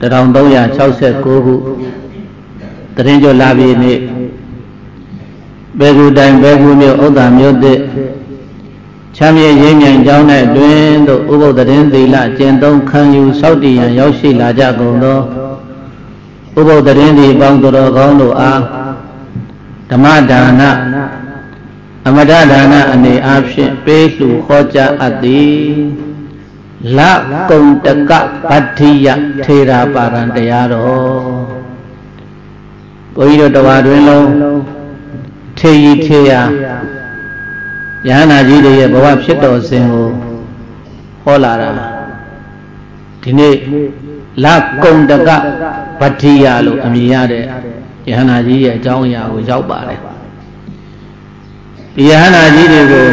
1369ခုတရင်ကျော်လာပြီနေ့ဘေကူတိုင်ဘေကူမြို့ဥဒ္ဒါမြို့သစ်ချမ်းမြေရင်းမြိုင်ကျောင်း၌တွင်သို့ဥပုသ်တရင်သီလကျင့်သုံးခံယူစောင့်တည်ရန်ရောက်ရှိလာကြကုန်သောဥပုသ်တရင်ဒီပေါင်းတော်ကောင်းတို့အားဓမ္မဒါနအမတဒါနအနေအားဖြင့်ပေးလှူဟောကြားအပ်သည် လကုံတကဗတ္ထိယထေရာပါရံတရားတော်ဘုန်းကြီးတို့တဝါတွင်လုံးထေရီထေရယဟနာကြီးတွေရဲ့ဘဝဖြစ်တော်စဉ်ကိုဟောလာတာဒီနေ့လကုံတကဗတ္ထိယလို့အမည်ရတဲ့ယဟနာကြီးရဲ့အကြောင်းအရာကိုရောက်ပါတယ်ဒီယဟနာကြီးတွေကို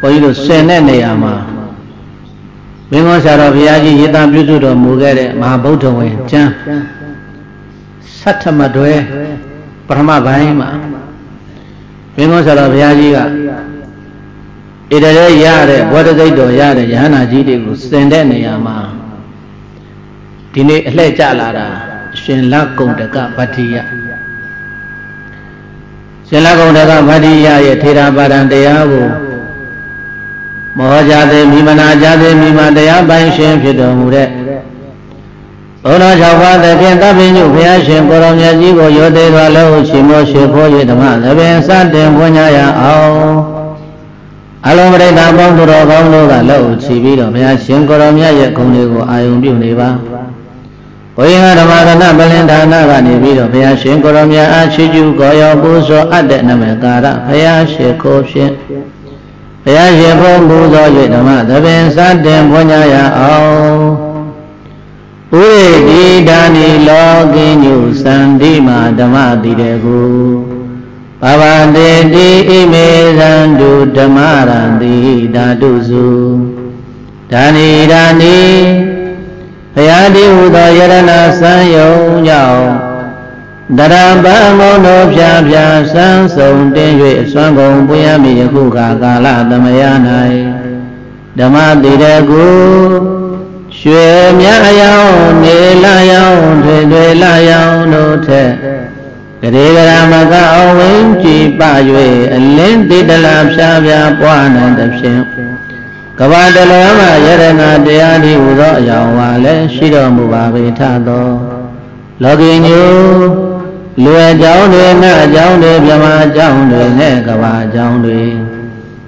ဘုန်းကြီးတို့ဆင်တဲ့နေရာမှာ မင်းမောဆရာတော်ဘုရားကြီးရေတံပြုစုတော်မူခဲ့တဲ့မဟာဗုဒ္ဓဝင်ကျမ်းသတ္ထမတွဲပထမပိုင်းမှာမင်းမောဆရာတော်ဘုရားကြီးကဣတရေရတဲ့ဘောဓသိတ်တော်ရတဲ့ယဟနာကြီးတွေကိုစင်တဲ့နေရာမှာဒီနေ့အလှည့်ကျလာတာရှင်လကုံတကဗတ္တိယရှင်လကုံတကဗတ္တိယရဲ့ထေရပါဒံတရားကို မောကြသေးမိမနာကြသေးမိမတရားပိုင်ရှင်ဖြစ်တော်မူတဲ့ဘုရား၆ပါးသဖြင့်တပ်ပင်ညုဘုရားရှင်ကိုရောမြတ်ကြီးကိုရောသေးတော်လို့ရှင်မောရှိခိုး၍ဓမ္မသဘင်စတင်ပွင့်ကြရအောင်အလုံးပရိသတ်ပေါင်းသူတော်ကောင်းတို့ကလှုပ်ချီပြီးတော့ဘုရားရှင်ကိုရောမြတ်ရဲ့ဂုဏ်တွေကိုအာယုံပြုနေပါဘုရားဓမ္မရဏပလင်ဌာနကနေပြီးတော့ဘုရားရှင်ကိုရောမြတ်အားချီးကျူးကြော်ရောပူဇော်အပ်တဲ့နမကာရဘုရားရှိခိုးဖြင့် ဘုရားရှင်ဘုံပူဇော်၍ဓမ္မသဘင်စတင်ပွင့်ကြရအောင်ဥရေတိဒါနိလောကိညုသန္တိမာဓမ္မတိတေကုဘဝတေတိဣမေသန္တုဓမ္မရံတိဓာတုစုဒါနိဒါနိဘုရားတိဟူသောယရဏစံယုံကြောင့် တရပံငုံတို့ဖြာဖြာစံဆုံးတင်း၍အစွမ်းကုန်ပွင့်ရမည်ယခုခါကာလသမယ၌ဓမ္မတိတေကုရွှေမြအယောင်နေလာယောင်ထွေထွေလာယောင်တို့ထက်ကရေကရာမကအဝင်းကြည်ပ၍အလင်းတိတလာဖြာဖြာပွားနိုင်သဖြင့်ကဘာတလောမှာယရနာတရားဒီဟူသောအယောင်ဝါလည်းရှိတော်မူပါပေထသောလောကီညူ လူအကြောင်းတွေနတ်အကြောင်းတွေမြမအကြောင်းတွေနဲ့ကဘာအကြောင်းတွေ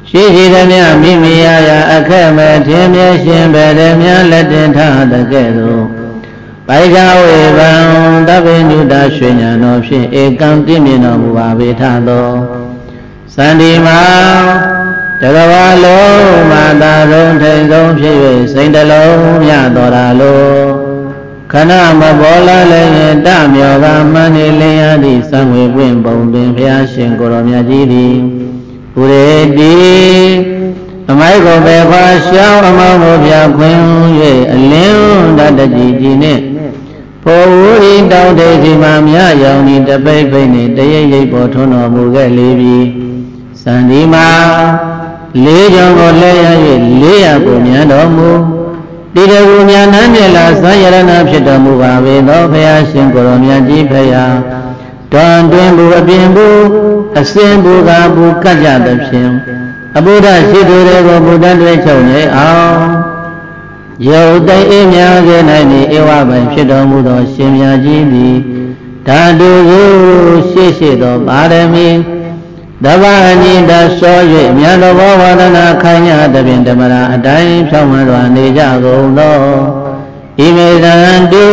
ရှိရှိသမျှမိမိရရာအခက်မဲ့ထင်းမြဲရှင်ပဲတည်းများလက်တင်ထားတဲ့ကဲ့သို့ပိုက်ကဝေဘံတပ္ပိညုတရွှေညာတော်ဖြင့်ဧကံပြည့်မြင်တော်မူပါပေထသောစန္ဒီမာတကဘာလုံးမာတာဆုံးထိန်ဆုံးဖြစ်၍စိတ်တလုံးမြတော်တာလို့ ခဏမပေါ်လာလည်းရင်တမြော်ကမှန်နေလျာသည့်သံဝေပွင့်ပုံပင်ဘုရားရှင်ကိုရောမြတ်ကြီးသည်ပုရေတိအမိုက်ကိုပဲခွာရှောင်းအမောင်းတို့ပြခွင်၍အလင်းတတကြည်ကြည်နှင့်ဖိုလ်ဝီတောင်းတေစီမှာမြရောင်ဤတပိတ်ပိတ်နှင့်တရိပ်ရိပ်ပေါ်ထွန်းတော်မူခဲ့လေပြီစံဒီမှာလေးကြောင့်ကိုလဲရ၍လေးရကိုမြန်တော်မူ တိတကူမြတ်နန်းမြလာသံယရဏဖြစ်တော်မူပါပေသောဘုရားရှင်ကိုရောမြတ်ကြီးဖရာတွန်တွင်ဘူးအပြင်ဘူးအစင်ဘူးကဘူးကတ်ကြသဖြင့်အဘုဒ္ဓရှိသူတွေကိုဘုဒ္ဓတွေချုပ်နေအောင်ယုတ်တိတ်အေးမြစေနိုင်နေဧဝပိုင်ဖြစ်တော်မူသောရှင်မြတ်ကြီးသည်ဓာတုစုရှေ့ရှေ့သောပါရမီ တဘာအနိတဆော၍မြတ်တော်ဝါဒနာခိုင်ရသဖြင့်ဓမ္မရာအတိုင်းဖြောင်းမှန်စွာနေကြကုန်သောဣမေသံတု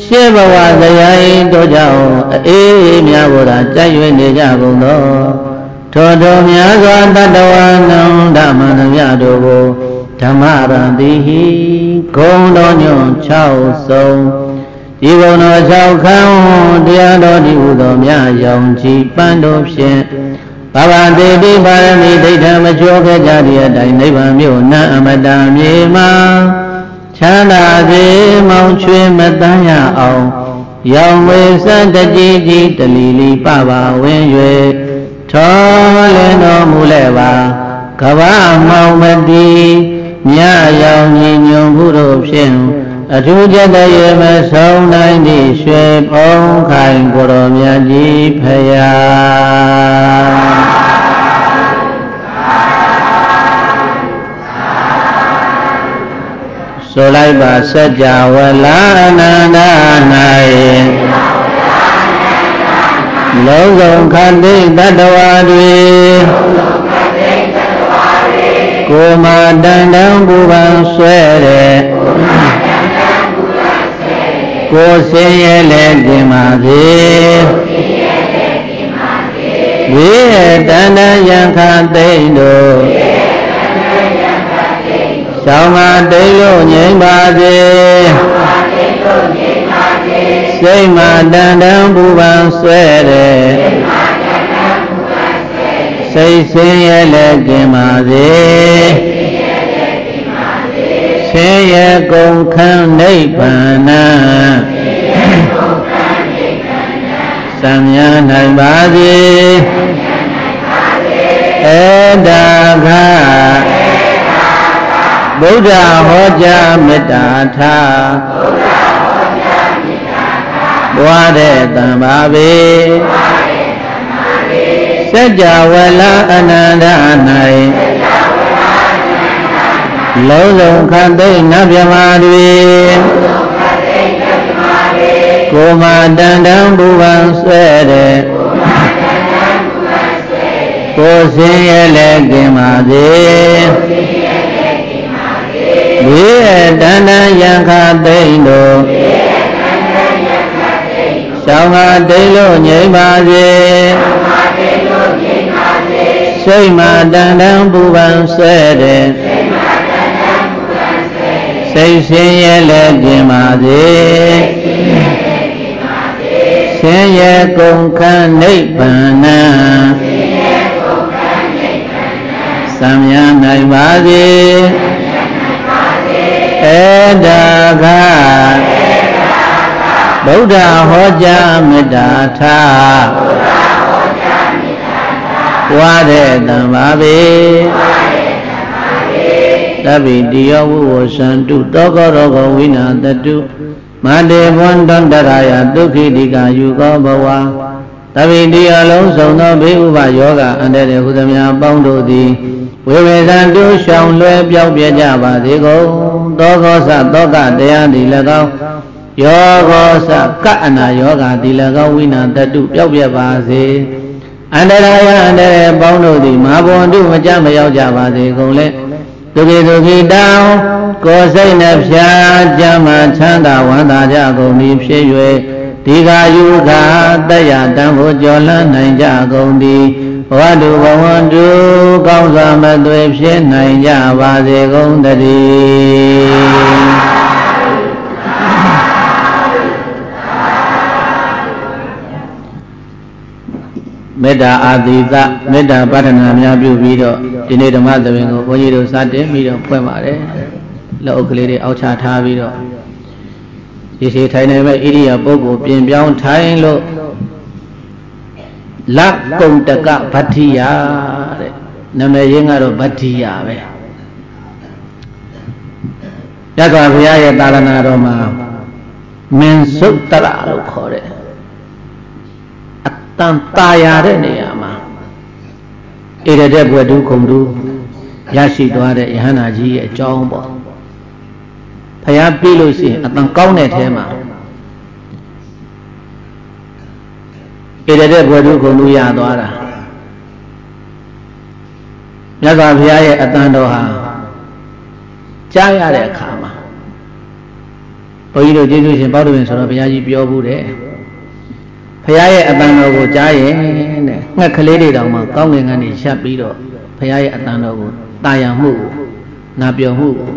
ရှေးဘဝဇယိတို့ကြောင့်အေးမြတ်ဘုရားကြိုက်၍နေကြကုန်သောထိုထိုများစွာတတဝနံဓမ္မနမြတို့ကိုဓမ္မရံတိဟိဂုံတော်ညွန်6ဆုံး ဒီဘုံတော်6ခန်းတရားတော်ဒီဟုသောမြရောင်ချီပန်းတို့ဖြင့်ဘာဝတေတိပါရမီဒိဋ္ဌမချိုးခဲ့ကြသည့်အတိုင်းနိဗ္ဗာန်မြို့နံအမတမြေမှာချမ်းသာစေမောင်ချွေမတန်းရအောင်ရောင်ဝေစံတကြီးကြီးတလီလီပပါဝင်၍ထောလင်းတော်မူလဲပါကဘာမောင်မတီမြရောင်ညီညွန်မှုတို့ဖြင့် အအထူးကျက်တရေမဆုံးနိုင်သည့်ရွှေပုံခိုင်ကိုရောမြတ်ကြီးဖရာဆိုလိုက်ပါစัจ java လာအနန္တ၌လုံးစုံခန္တိတတဝါတွေကိုမာတန်တန်ပူပန်ဆွဲတဲ့ ကိုစင်းရဲလဲပြင်ပါစေဝိရတန်တန်ယံခသိမ့်တို့သောင်းမတိတ်လို့ငြိမ်ပါစေစိတ်မှတန်တန်ပူပန်ဆွဲတဲ့စိတ်ဆင်းရဲလည်းကျင်ပါစေ ဆင်းရဲကုန်ခန်းနိဗ္ဗာန်သံမြနိုင်ပါစေဧတာခဗုဒ္ဓဟောကြားမေတ္တာထားပွားတဲ့တံပါပေစัจ java လအနန္တ၌ လုံးစုံခတ်သိမ့်နဗျမာတွေကိုမတန်တန်ဘူပန်ဆွဲတဲ့ကိုစင်ရဲ့လည်းกินပါစေဝိရတန်တန်ယံခသိမ့်တို့ရှောင်းဟာတိတ်လို့ငြိမ်ပါစေစိတ်မှတန်တန်ပူပန်ဆွဲတဲ့ စိတ်ဆင်းရဲလည်းကျင်ပါစေဆင်းရဲကုန်ခန်းနိဗ္ဗာန်သံမြနိုင်ပါစေဧတာခဗုဒ္ဓဟောကြားမေတ္တာထားဝါတဲ့တံပါပေ သဗ္ဗိတိယောဝုဝသန္တုတောကောရောဂဝိနာတတုမတေဘွန်တန္တရာယဒုက္ခိတိကယူကောဘဝသဗ္ဗိတိယောလုံးစုံသောဘေးဥပယောဂအန္တရေဟုသမျှပေါင်းတို့သည်ဝေဝေသံတုရှောင်လွဲပြောက်ပြကြပါစေကုန်သောကောသသောကတရားသည်၎င်းယောဂောစကအနာယောဂဒီ၎င်းဝိနာတတုပျောက်ပြပါစေအန္တရာယအန္တရာယ်ပေါင်းတို့သည်မဘွန်တုမကြမရောက်ကြပါစေကုန်လေ ဒုက္ခိဒုက္ခိတောင်ကိုယ်စိတ်နှဖျားကြမ်းမှချမ်းသာဝမ်းသာကြကုန်ပြီဖြစ်၍ဒီဃာယုဃာတယတံကိုကြော်လန်းနိုင်ကြကုန်သည်ဘဝတုဘဝတုကောင်းစွာမသွေဖြစ်နိုင်ကြပါစေကုန်တည်း မေတ္တာအာသီသမေတ္တာပဋ္ဌနာများပြုပြီးတော့ဒီနေ့ဓမ္မသဘင်ကိုဘုန်းကြီးတို့စတင်ပြီးတော့ဖွင့်ပါတယ်လက်အုပ်ကလေးတွေအောက်ချထားပြီးတော့ရေရှိထိုင်နေမဲ့ဣရိယာပုဂ္ဂိုလ်ပြင်ပြောင်းထိုင်လို့လကုံတကဗတ္ထိယတဲ့နာမည်ရင်းကတော့ဗတ္ထိယပဲရသော်ဘုရားရဲ့သာသနာတော်မှာမင်းစုတ်တရလို့ခေါ်တယ် တန်ตาရတဲ့နေရာမှာဣရတဲ့ဘွယ်တုခုံတုရရှိသွားတဲ့ယဟန္တာကြီးရဲ့အကြောင်းပေါ့ဖျားပြေးလို့ရှိရင်အတန်ကောင်းတဲ့ထဲမှာဣရတဲ့ဘွယ်တုခုံတုရသွားတာမြတ်စွာဘုရားရဲ့အတန်တော်ဟာကြားရတဲ့အခါမှာဘုန်းကြီးတို့ကျေးဇူးရှင်ပေါ့တော်ရင်ဆိုတော့ဘုရားကြီးပြောဘူးတဲ့ ဖရာရဲ့အတန်တော်ကိုကြားရင်တဲ့ငှက်ကလေးတွေတောင်မှကောင်းငင်ကနေရှက်ပြီးတော့ဖရာရဲ့အတန်တော်ကိုတာယာမှုကိုနာပြောမှုကို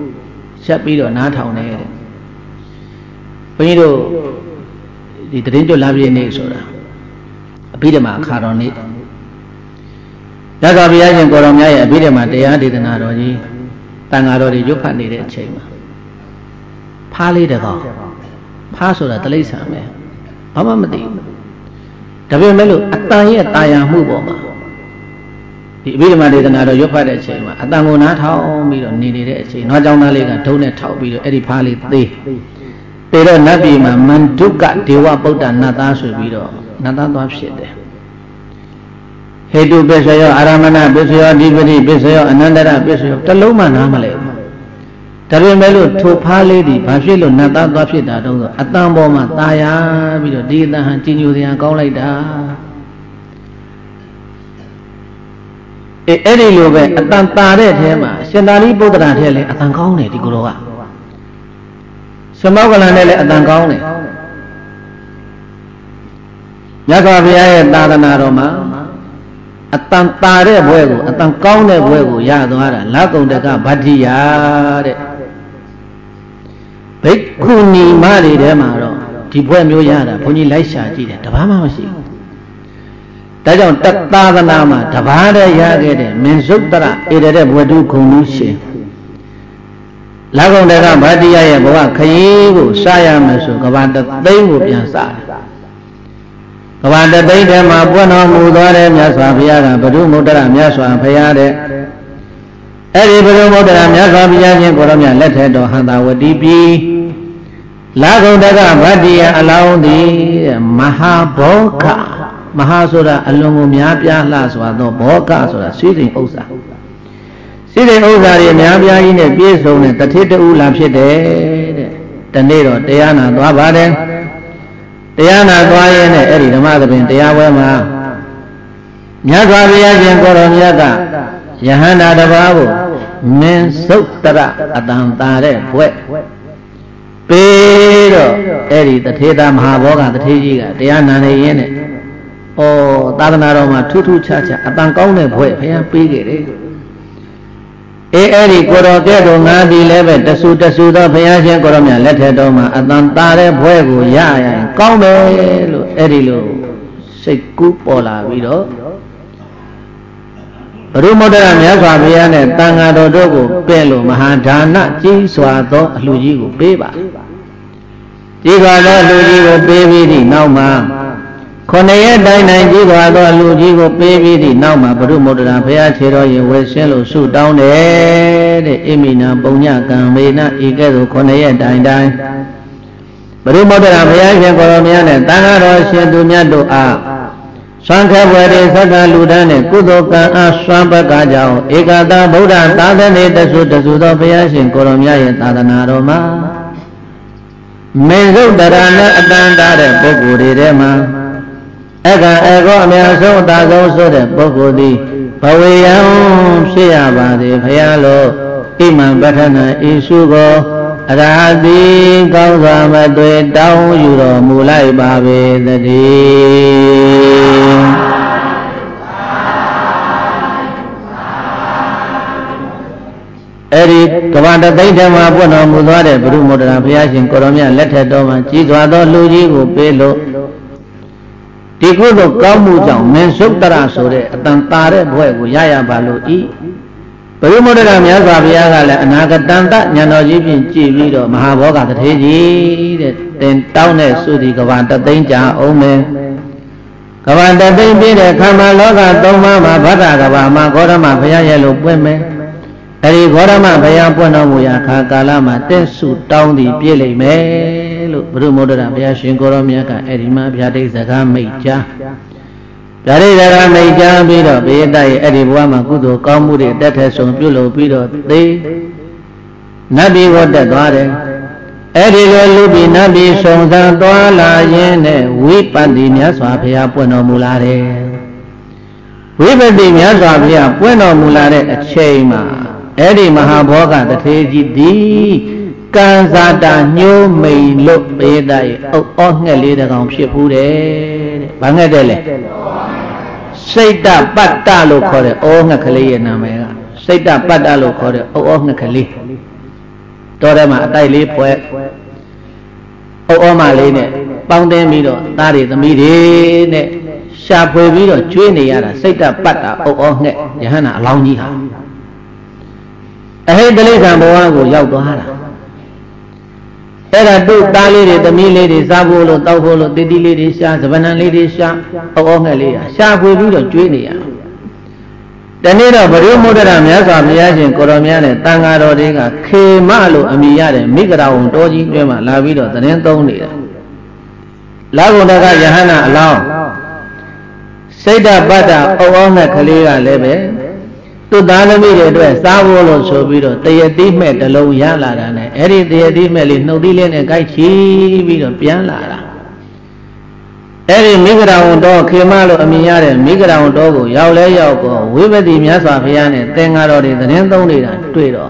ရှက်ပြီးတော့နားထောင်တယ်တဲ့ဘုန်းကြီးတို့ဒီတရင်ကျွလာပြည့်နေ့ဆိုတာအဘိဓမ္မာအခါတော်နေ့ရသော်ဘုရားရှင်ကိုတော်မြတ်ရဲ့အဘိဓမ္မာတရားဒေသနာတော်ကြီးတန်ဃာတော်တွေရွတ်ဖတ်နေတဲ့အချိန်မှာဖားလေးတကောင်ဖားဆိုတာတလိ္ဆာပဲဘာမှမသိဘူး ဒါပေမဲ့လို့အတန်ရဲ့တာယာမှုပေါ်မှာဒီအဘိဓမ္မာဒေသနာတော့ရွတ်ဖတ်တဲ့အချိန်မှာအတန်ကိုနားထောင်ပြီးတော့နေနေတဲ့အချိန်နောက်ကြောင်းသားလေးကဒုံးနဲ့ထောက်ပြီးတော့အဲ့ဒီဖားလေးသေးပေတော့နတ်ပြည်မှာမန္တုကဒေဝပုဒ္ဒနတ်သားဆိုပြီးတော့နတ်သားသွားဖြစ်တယ်ဟေတုပစ္စယောအာရမဏပစ္စယောအဓိပတိပစ္စယောအနန္တရပစ္စယောတလုံးမှနားမလဲဘူး ဒါပေမဲ့လို့ထိုဖားလေးဒီဘာဖြစ်လို့နတ်သားသွားဖြစ်တာတုံးဆိုအတန်ပေါ်မှာตายာပြီးတော့ဒီအတန်ဟန်ကြီးညိုစရာကောင်းလိုက်တာအဲအဲ့ဒီလိုပဲအတန်တာတဲ့ထဲမှာရှင်သာရိပုတ္တရာထဲလည်းအတန်ကောင်းတယ်ဒီကိုယ်တော်ကစမောကလန်နဲ့လည်းအတန်ကောင်းတယ်မြတ်စွာဘုရားရဲ့သာသနာတော်မှာအတန်တာတဲ့ဘွဲကိုအတန်ကောင်းတဲ့ဘွဲကိုရသွားတာလကုံတကဗတ္တိယတဲ့ ဘိက္ခုနီမတွေထဲမှာတော့ဒီဘွဲမျိုးရတာဘုန်းကြီးလိုက်ရှာကြည့်တယ်တပားမှမရှိဘူးဒါကြောင့်တသာသနာမှာတပားတည်းရခဲ့တဲ့မင်းစုတ္တရဧရတဲ့ဘဝတုခုံလူရှင်လကုံတကဗတ္တိယရဲ့ဘဝခရီးကိုစရမယ်ဆိုကဘာတသိန်းကိုပြန်စတယ်ကဘာတသိန်းထဲမှာပွင့်တော်မူသွားတဲ့မြတ်စွာဘုရားကဘုဒ္ဓမုဒ္ဒရာမြတ်စွာဘုရားတဲ့ အဲ့ဒီဘုဒ္ဓမုဒ္ဒရာမြတ်စွာဘုရားရှင်ကိုရောမြတ်လက်ထက်တော်ဟန္တာဝတိပြည်လာကုံတကဗတ္တိယအလောင်းသည်မဟာဘောကမဟာဆိုတာအလွန်ကိုများပြားလှစွာသောဘောကဆိုတာစီးစိမ်ဥစ္စာစီးစိမ်ဥစ္စာတွေများပြားကြီးနဲ့ပြည့်စုံတဲ့တထေတူလာဖြစ်တယ်တဲ့ဒီနေ့တော့တရားနာသွားပါတယ်တရားနာသွားရင်လည်းအဲ့ဒီဓမ္မသဘင်တရားပွဲမှာမြတ်စွာဘုရားရှင်ကိုရောမြတ်ကယဟန္တာတစ်ပါးကို မင်းစုတ်တရအတန်တာတဲ့ဘွဲ့ပေးတော့အဲ့ဒီတထေသာမဟာဘောဂတထေကြီးကတရားနာနေရင်းနဲ့ဩသာသနာတော်မှာထူးထူးခြားခြားအတန်ကောင်းတဲ့ဘွဲ့ဘုရားပေးခဲ့တယ်အေးအဲ့ဒီကိုတော်ကဲ့သို့ငါသည်လည်းပဲတဆူတဆူသောဘုရားရှင်ကိုတော်မြတ်လက်ထက်တော်မှာအတန်တာတဲ့ဘွဲကိုရရင်ကောင်းတယ်လို့အဲ့ဒီလိုစိတ်ကူးပေါ်လာပြီးတော့ ဘုရုမုဒ္ဒရာမြတ်စွာဘုရားနဲ့တန်ဃာတော်တို့ကိုပဲ့လို့မဟာဒါနကြီးစွာသောအလှကြီးကိုပေးပါကြီးစွာသောအလှကြီးကိုပေးပြီးသည့်နောက်မှာခொနရဲ့တိုင်းတိုင်းကြီးစွာသောလူကြီးကိုပေးပြီးသည့်နောက်မှာဘုရုမုဒ္ဒရာဘုရားခြေတော်ရင်ဝယ်ရှင်းလို့ဆုတောင်းတယ်တဲ့အိမိနာပုံညကံမေနဤကဲ့သို့ခொနရဲ့တိုင်းတိုင်းဘုရုမုဒ္ဒရာဘုရားရှင်ကိုရောမြတ်နဲ့တန်ဃာတော်ရှင်သူမြတ်တို့အား ဆွမ်းခဲပွဲတွေသက္ကလူဒန်းနဲ့ကုသိုလ်ကံအားဆွမ်းပကကြောင့်ဧကတာဗုဒ္ဓသာသနေတဆုတဆုသောဘုရားရှင်ကိုရောမြတ်ရဲ့သာသနာတော်မှာမေဇုတရဏအတန်တာတဲ့ပုဂ္ဂိုလ်တွေထဲမှာအခါအကောအများဆုံးအသာဆုံးဆိုတဲ့ပုဂ္ဂိုလ်သည်ဘဝေယံဖြစ်ရပါသည်ဖရာလို့ဣမံပဋ္ဌနာဣစုကိုအရာတိကောင်းစွာမတွေ့တောင်းယူတော်မူလိုက်ပါပေသတည်း ကဘာတသိမ့်ထဲမှာပွင့်တော်မူသွားတဲ့ဘုရုမောဒရာဘုရားရှင်ကိုရောမြတ်လက်ထက်တော်မှာကြီးစွာသောလူကြီးကိုပေးလို့ဒီကုသိုလ်ကောင်းမှုကြောင့်မင်းစုတ်တရဆိုတဲ့အတန်တာတဲ့ဘွဲ့ကိုရရပါလို့ဤဘုရားမုဒ္ဒရာမြတ်စွာဘုရားကလည်းအနာဂတန်တဉာဏ်တော်ကြီးဖြင့်ကြည်ပြီးတော့မဟာဘောဂတထေကြီးတဲ့တင်တောင်းတဲ့သုတိကဘာတသိန်းကြာအောင်မယ်ကဘာတသိန်းပြည့်တဲ့ခမလောကသုံးပါးမှာဗဒ္ဒကဘာမှာဂေါရမဘုရားရဲ့လို့ပွင့်မယ် အဲဒီဂေါရမဘုရားပွင့်တော်မူရာခါကာလမှာတက်စုတောင်းသည်ပြည့်လိမ့်မယ်လို့ဘုရုမောဒရာဘုရားရှင်ကိုရောမြတ်ကအဲဒီမှာဗျာဒိတ်စကားမိတ်ကြားဗျာဒိတ်စကားမိတ်ကြားပြီးတော့ဘေးတရဲ့အဲဒီဘဝမှာကုသိုလ်ကောင်းမှုတွေတက်ထက်ဆုံးပြုလုပ်ပြီးတော့သေနတ်ပြည်ကိုတက်သွားတယ်အဲ့ဒီလိုလူပြည်နတ်ပြည်ဆုံသံသွားလာရင်းနဲ့ဝိပဿိမြတ်စွာဘုရားပွင့်တော်မူလာတယ်ဝိပဿိမြတ်စွာဘုရားပွင့်တော်မူလာတဲ့အချိန်မှာ အဲ့ဒီမဟာဘောဂတထေကြီးသည်ကံစားတာညှိုးမိန်လို့ပေတရဲ့အုတ်အောငှက်လေးတကောင်ဖြစ်ဘူးတဲ့တဲ့။ဘာငှက်တဲ့လဲ။စိတ်တပတ္တလို့ခေါ်တဲ့အောငှက်ကလေးရဲ့နာမည်ကစိတ်တပတ္တလို့ခေါ်တဲ့အုတ်အောငှက်ကလေး။တော်ထဲမှာအတိုက်လေးဖွဲအုတ်အောမလေးနဲ့ပေါင်းတင်းပြီးတော့သားတွေသမီးတွေနဲ့ရှာဖွေပြီးတော့ကျွေးနေရတာစိတ်တပတ္တအုတ်အောငှက်ယဟန္တာအလောင်းကြီးဟာ အဟိတလိษံဘဝကိုရောက်သွားတာအဲ့ဒါတို့သားလေးတွေသမီးလေးတွေစားဖို့လို့တောက်ဖို့လို့တတိလေးတွေရှာစပနံလေးတွေရှာအောငှက်လေးရှာရှာဖွေပြီးတော့ကျွေးနေရတနေ့တော့ဘုရုမုဒ္ဒရာမြတ်စွာဘုရားရှင်ကိုရောမြတ်နဲ့တန်ဃာတော်တွေကခေမလို့အမိရတဲ့မိဂရာဝန်တော်ကြီးတွဲမှာလာပြီးတော့သတင်းသုံးနေတာလာကုန်တကယဟနာအလောင်းစိတ်တပတ္တအုံအောင်တဲ့ကလေးကလည်းပဲ သူ့သားသမီးတွေအတွက်စားဖို့လို့ဆိုပြီးတော့တရတိမဲ့တလုံးရလာတာနဲ့အဲ့ဒီတရတိမဲ့လေးနှုတ်သီးလေးနဲ့ကြိုက်ချီပြီးတော့ပြန်လာတာအဲ့ဒီမိဂရာဝန်တော်ခေမလို့အမည်ရတဲ့မိဂရာဝန်တော်ကိုရောက်လဲရောက်တော့ဝိပတိမြတ်စွာဘုရားနဲ့သင်္ဃာတော်တွေသတင်းသုံးနေတာတွေ့တော့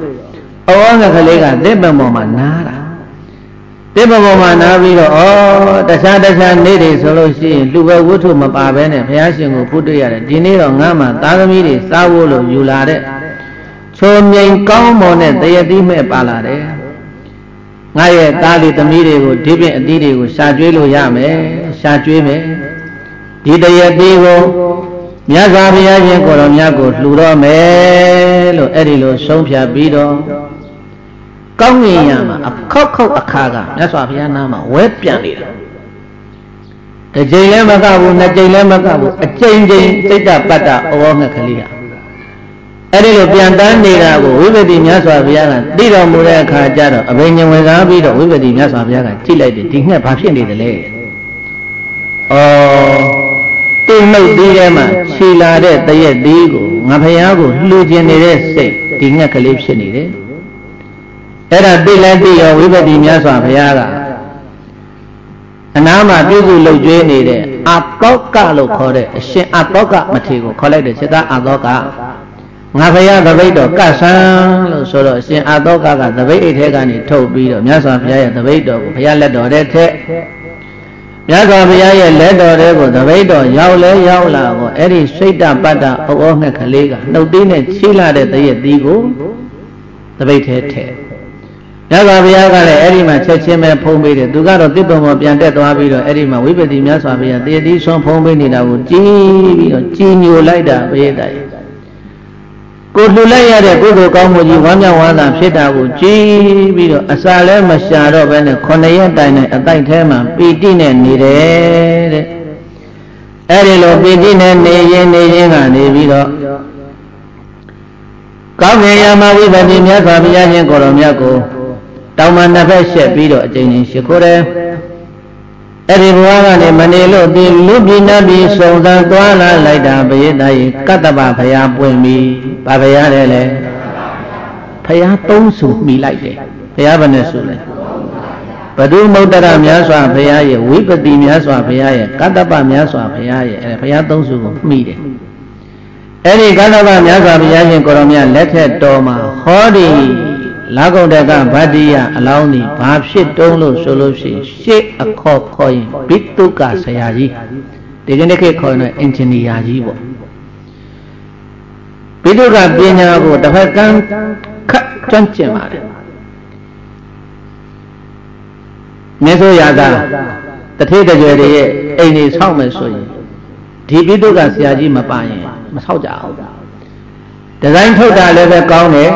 အဝန်းကကလေးကတစ်ပံပေါ်မှာနားတာ တစ်ပံပေါ်မှာနားပြီးတော့ဩတခြားတခြားနေ့တွေဆိုလို့ရှိရင်လူပဲဝတ္ထုမပါဘဲနဲ့ဘုရားရှင်ကိုဖုတ်တွေ့ရတယ်ဒီနေ့တော့ငါမှသားသမီးတွေစားဖို့လို့ယူလာတဲ့ချိုမြိန်ကောင်းမွန်တဲ့တရတိမဲ့ပါလာတယ်ငါရဲ့သားလေးသမီးတွေကိုဒီပြင်အသီးတွေကိုရှာကျွေးလို့ရမယ်ရှာကျွေးမယ်ဒီတရတိကိုမြတ်စွာဘုရားရှင်ကိုတော်မြတ်ကိုလှူတော့မယ်လို့အဲ့ဒီလိုဆုံးဖြတ်ပြီးတော့ ကောင်းငင်ရမှာအခောက်ခောက်အခါကမြတ်စွာဘုရားနာမှာဝဲပြန်နေတာတစ်ကြိမ်လည်းမကဘူးနှစ်ကြိမ်လည်းမကဘူးအကြိမ်ကြိမ်စိတ်တပတ္တဩဝငှက်ကလေးဟာအဲ့ဒီလိုပြန်တန်းနေတာကိုဝိပတိမြတ်စွာဘုရားကသိတော်မူတဲ့အခါကျတော့အဘိညာဉ်ဝင်စားပြီးတော့ဝိပတိမြတ်စွာဘုရားကကြည့်လိုက်တယ်ဒီငှက်ဘာဖြစ်နေတယ်လဲ။အော်သူ့နှုတ်သီးထဲမှာခြေလာတဲ့တရက်သီးကိုငါဘုရားကိုလှူခြင်းနေတဲ့စိတ်ဒီငှက်ကလေးဖြစ်နေတယ်။ အဲ့ဒါသိလဲသိရောဝိပတိမြတ်စွာဘုရားကအနာမှာပြုစုလုပ်ကျွေးနေတဲ့အတောကလို့ခေါ်တဲ့အရှင်အတောကမထေကိုခေါ်လိုက်တယ်စေတအတောကငါဘုရားသပိတ်တော်ကဆန်းလို့ဆိုတော့အရှင်အာသောကကသပိတ်အိတ်ထဲကနေထုတ်ပြီးတော့မြတ်စွာဘုရားရဲ့သပိတ်တော်ကိုဘုရားလက်တော်ထဲထည့်မြတ်စွာဘုရားရဲ့လက်တော်ထဲကိုသပိတ်တော်ရောက်လဲရောက်လာကိုအဲ့ဒီစိတ်တပတ္တဩဩငှက်ကလေးကနှုတ်သေးနဲ့ချီလာတဲ့တရက်သီးကိုသပိတ်ထဲထည့် မြတ်စွာဘုရားကလည်းအဲ့ဒီမှာချက်ချင်းပဲဖုံးပေးတယ်သူကတော့တစ်ပုံပေါ်ပြန်တက်သွားပြီးတော့အဲ့ဒီမှာဝိပတိမြတ်စွာဘုရားတရက်သီးဆွန်ဖုံးပေးနေတာကိုကြည်ပြီးတော့ကြည်ညိုလိုက်တာဘေးတိုင်ကိုလှူလိုက်ရတဲ့ကုသိုလ်ကောင်းမှုကြီးဝမ်းမြောက်ဝမ်းသာဖြစ်တာကိုကြည်ပြီးတော့အစာလည်းမရှာတော့ဘဲနဲ့ခொနရက်တိုင်နဲ့အတိုက်ထဲမှာပီတိနဲ့နေတယ်တဲ့အဲ့ဒီလိုပီတိနဲ့နေရင်နေရင်ကနေပြီးတော့ကောင်းကင်ယမဝိပတိမြတ်စွာဘုရားရှင်ကိုတော်မြတ်ကို တောင်မှနှစ်ဖက်ရှက်ပြီးတော့အကျဉ်းချင်းရှိခိုးတယ်အဲ့ဒီဘဝကနေမနေလို့ဒီလူပြည်နတ်ပြည်စုံစမ်းသွားလာလိုက်တာဘယေတယေကတ္တပဘုရားပွင့်ပြီဘာဘုရားလဲလဲဘုရားသုံးစုမိလိုက်တယ်ဘုရားဘယ်နဲ့စုလဲဘဒုမုတ်တရမြတ်စွာဘုရားရဲ့ဝိပတိမြတ်စွာဘုရားရဲ့ကတ္တပမြတ်စွာဘုရားရဲ့အဲဘုရားသုံးစုကိုမိတယ်အဲ့ဒီကတ္တပမြတ်စွာဘုရားရှင်ကိုရောမြတ်လက်ထက်တော်မှာဟောဒီ လာကုတ်တကဗတ္တိယအလောင်းဒီဘာဖြစ်တုံးလို့ဆိုလို့ရှိရင်ရှေ့အခေါ်ခေါ်ရင်ဘိတုကဆရာကြီးဒီကနေ့ခေတ်ခေါ်ရင်အင်ဂျင်နီယာကြီးပေါ့ဘိတုကပညာကိုတစ်ဖက်ကန်းခတ်ကျွမ်းကျင်ပါတယ်မြတ်စွာဘုရားကတထေတကြွယ်တွေရဲ့အိမ်တွေဆောက်မယ်ဆိုရင်ဒီဘိတုကဆရာကြီးမပါရင်မဆောက်ကြအောင်ဒီဇိုင်းထုတ်တာလည်းပဲကောင်းတယ်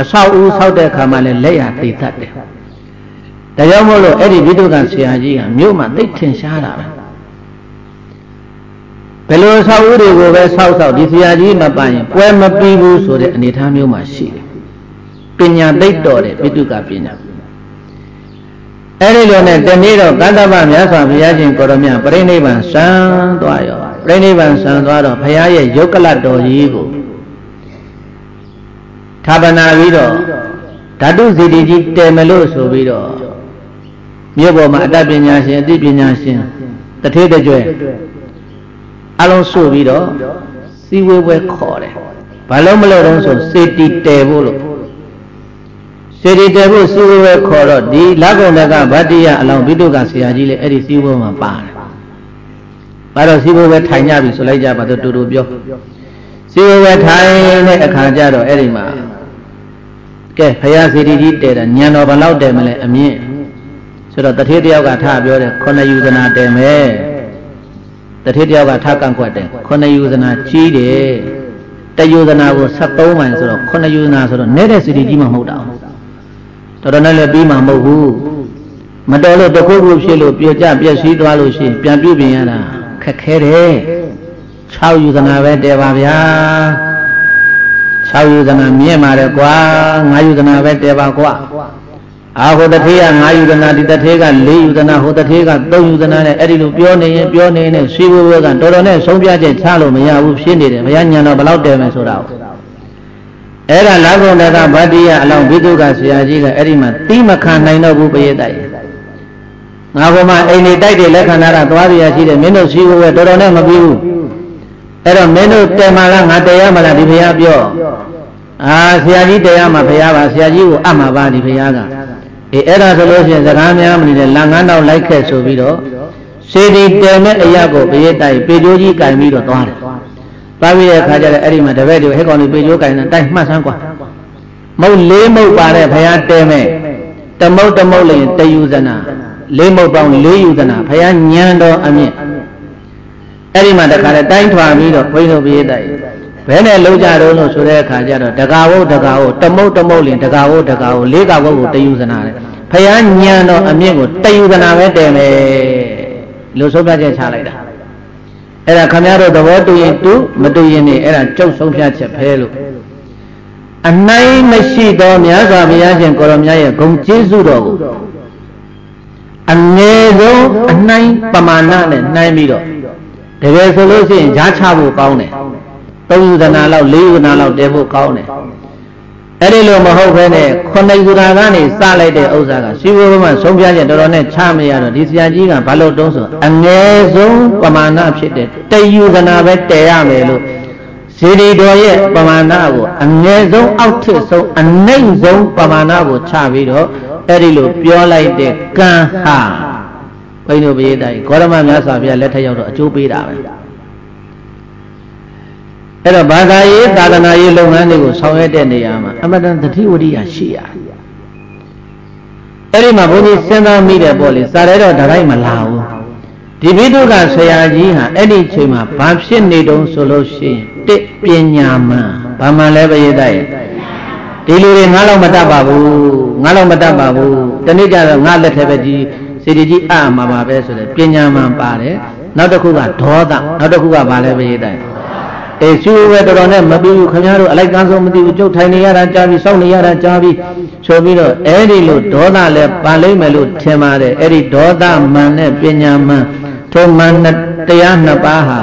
အဆောက်အဦဆောက်တဲ့အခါမှာလည်းလက်ရသိတတ်တယ်။ဒါကြောင့်မို့လို့အဲ့ဒီဝိတုကဆရာကြီးကမြို့မှာသိထင်ရှားတာပဲ။ဘယ်လိုဆောက်ဦးတွေကိုပဲဆောက်ဆောက်ဒီဆရာကြီးမပိုင်ပွဲမပြီးဘူးဆိုတဲ့အနေအထားမျိုးမှာရှိတယ်။ပညာသိတော်တဲ့ဝိတုကပညာ။အဲ့ဒီလိုနဲ့တနေ့တော့ကတ္တဗမြတ်စွာဘုရားရှင်ကိုရမြပြိဋိဘံစံသွားရောပြိဋိဘံစံသွားတော့ဘုရားရဲ့ယုတ်ကလတော်ကြီးကို ဌာပနာပြီးတော့ဓာတုစီတီကြီးတည်မလို့ဆိုပြီးတော့မြို့ပေါ်မှာအတတ်ပညာရှင်အသိပညာရှင်တထေးတကြွယ်အလုံးစုပြီးတော့စီဝဲဝဲခေါ်တယ်ဘာလို့မလို့တော့ဆိုစေတီတည်ဖို့လို့စေတီတည်ဖို့စီဝဲဝဲခေါ်တော့ဒီလက်ကုံတကဗတ္တိယအလောင်းဘိတုကဆရာကြီးလည်းအဲ့ဒီစီဝဲမှာပါတယ်ဘာလို့စီဝဲဝဲထိုင်ကြပြီဆိုလိုက်ကြပါတော့တူတူပြောစီဝဲဝဲထိုင်တဲ့အခါကျတော့အဲ့ဒီမှာ ကဲဖရာစီတီကြီးတဲတာညံတော်ဘလောက်တဲမလဲအမြင့်ဆိုတော့တထေးတယောက်ကထားပြောတယ်ခုနှစ်ယူဇနာတဲမယ်တထေးတယောက်ကထားကန့်ကွက်တယ်ခုနှစ်ယူဇနာကြီးတယ်တယူဇနာကို73မိုင်ဆိုတော့ခုနှစ်ယူဇနာဆိုတော့နဲတဲ့စီတီကြီးမှမဟုတ်တာတော်တော်နဲ့လည်းပြီးမှမဟုတ်ဘူးမတော်လို့တခုခုဖြစ်လို့ပြကြပြက်စီးသွားလို့ရှိရင်ပြန်ပြုပြင်ရတာခက်ခဲတယ်6ယူဇနာပဲတဲပါဗျာ 6ယူဇနာမြင့်ပါတယ်ကွာ9ယူဇနာပဲတဲပါကွာအာဟိုတထေးက9ယူဇနာဒီတထေးက4ယူဇနာဟိုတထေးက3ယူဇနာနဲ့အဲ့ဒီလိုပြောနေရင်ပြောနေရင်ဆွေးဝေးဝေးကတော်တော်နဲ့ဆုံးဖြတ်ချက်ချလို့မရဘူးဖြစ်နေတယ်ဘုရားညံတော်ဘယ်လောက်တဲမယ်ဆိုတာကိုအဲ့ဒါလာကုန်တကဗတ္တိယအလောင်းဘိတုကဆရာကြီးကအဲ့ဒီမှာတိမခံနိုင်တော့ဘူးပရိသတ်ငါဘုမအိမ်နေတိုက်တဲ့လက်ခံထားတာသွားရရှိတယ်မင်းတို့ရှိဖို့ပဲတော်တော်နဲ့မပြီးဘူး အဲ့တော့မင်းတို့တယ်မလားငါတရားမလားဒီဘုရားပြောအာဆရာကြီးတရားမှာဘုရားပါဆရာကြီးကိုအမှပါဒီဘုရားကအေးအဲ့ဒါဆိုလို့ရှိရင်စကားများမနေနဲ့လန်ငန်းတော့လိုက်ခဲ့ဆိုပြီးတော့စေတီတယ်မဲ့အရာကိုဘရိတိုက်ပေကြိုးကြီးကင်ပြီးတော့သွားတယ်ပါပြီးတဲ့အခါကျတော့အဲ့ဒီမှာတပည့်တွေဟဲ့ကောင်တွေပေကြိုးကင်တဲ့တိုက်မှတ်ဆန်းกว่าမုတ်လေးမုတ်ပါတဲ့ဘုရားတဲမဲ့တမုတ်တမုတ်လည်းတယူဇနာလေးမုတ်ပေါင်းလေးယူဇနာဘုရားညံတော်အမြင့် အဲ့ဒီမှာတခါတည်းတိုင်းထွာပြီးတော့ဘုန်းကြီးတို့ပြေးတိုက်ဘယ်နဲ့လုံးကြတော့လို့ဆိုတဲ့အခါကျတော့တကာဝုတ်တကာဝုတ်တမုတ်တမုတ်လင်တကာဝုတ်တကာဝုတ်လေးကဝုတ်ကိုတယူဇနာတဲ့ဖယားညံတော်အမြင့်ကိုတယူဇနာပဲတည်မယ်လို့ဆုံးဖြတ်ချက်ချလိုက်တာအဲ့ဒါခမရတို့သဘောတူရင်တူမတူရင်နေအဲ့ဒါကျုပ်ဆုံးဖြတ်ချက်ပဲလို့အနိုင်မရှိသောမြတ်စွာဘုရားရှင်ကိုရောမြတ်ရဲ့ဂုံကျေးဇူးတော်ကိုအငယ်ဆုံးအနိုင်ပမာဏနဲ့နှိုင်းပြီးတော့ တကယ်ဆိုလို့ရှိရင်ဈာချဖို့ကောင်းတယ်သုံးယူဒနာလောက်လေးယူဒနာလောက်တည်ဖို့ကောင်းတယ်အဲ့ဒီလိုမဟုတ်ဘဲနဲ့ခုနှစ်ယူဒနာကနေစလိုက်တဲ့ဥစ္စာကရှိဘုမဆုံးပြချက်တော်တော်နဲ့ချမရတော့ဒီဆရာကြီးကဘာလို့တုံးဆိုအငယ်ဆုံးပမာဏဖြစ်တဲ့တယူဒနာပဲတည်ရမယ်လို့ဇေဒီတော်ရဲ့ပမာဏကိုအငယ်ဆုံးအောက်ထစ်ဆုံးအနှိမ့်ဆုံးပမာဏကိုချပြီးတော့အဲ့ဒီလိုပြောလိုက်တဲ့ကံဟာ ဘိန်းတို့ပရိသတ်ဂေါရမမြတ်စွာဘုရားလက်ထက်ရောက်တော့အကျိုးပေးတာပဲအဲ့တော့ဘာသာရေးသာသနာရေးလုပ်ငန်းတွေကိုဆောင်ရွက်တဲ့နေရာမှာအမတန်တတိဝရိယရှိရအဲ့ဒီမှာဘုန်းကြီးစဉ်းစားမိတယ်ပေါ့လေစာရဲတော့ဒါတိုင်းမလာဘူးဒီဘိတုကဆရာကြီးဟာအဲ့ဒီချိန်မှာဘာဖြစ်နေတုံးဆိုလို့ရှိရင်တစ်ပညာမှန်ဘာမှန်လဲပရိသတ်ရဲ့ဒီလူတွေငါးလောက်မတတ်ပါဘူးငါးလောက်မတတ်ပါဘူးတနေ့ကျတော့ငါလက်ထက်ပဲကြီး စေတီကြီးအမှာပါပဲဆိုတဲ့ပညာမှန်ပါတယ်နောက်တစ်ခုကဒေါသနောက်တစ်ခုကဘာလဲပရိသတ်အေးရှုပဲတော်တော်နဲ့မပြီးဘူးခင်ဗျားတို့အလိုက်ကန်းဆုံးမသိဘူးကြုတ်ထိုင်နေရတာကြားပြီးစောင့်နေရတာကြားပြီးဆိုပြီးတော့အဲ့ဒီလိုဒေါသလည်းပါလိမ့်မယ်လို့ထင်ပါတယ်အဲ့ဒီဒေါသမန်နဲ့ပညာမှန်ထိုမန်တရားနှစ်ပါးဟာ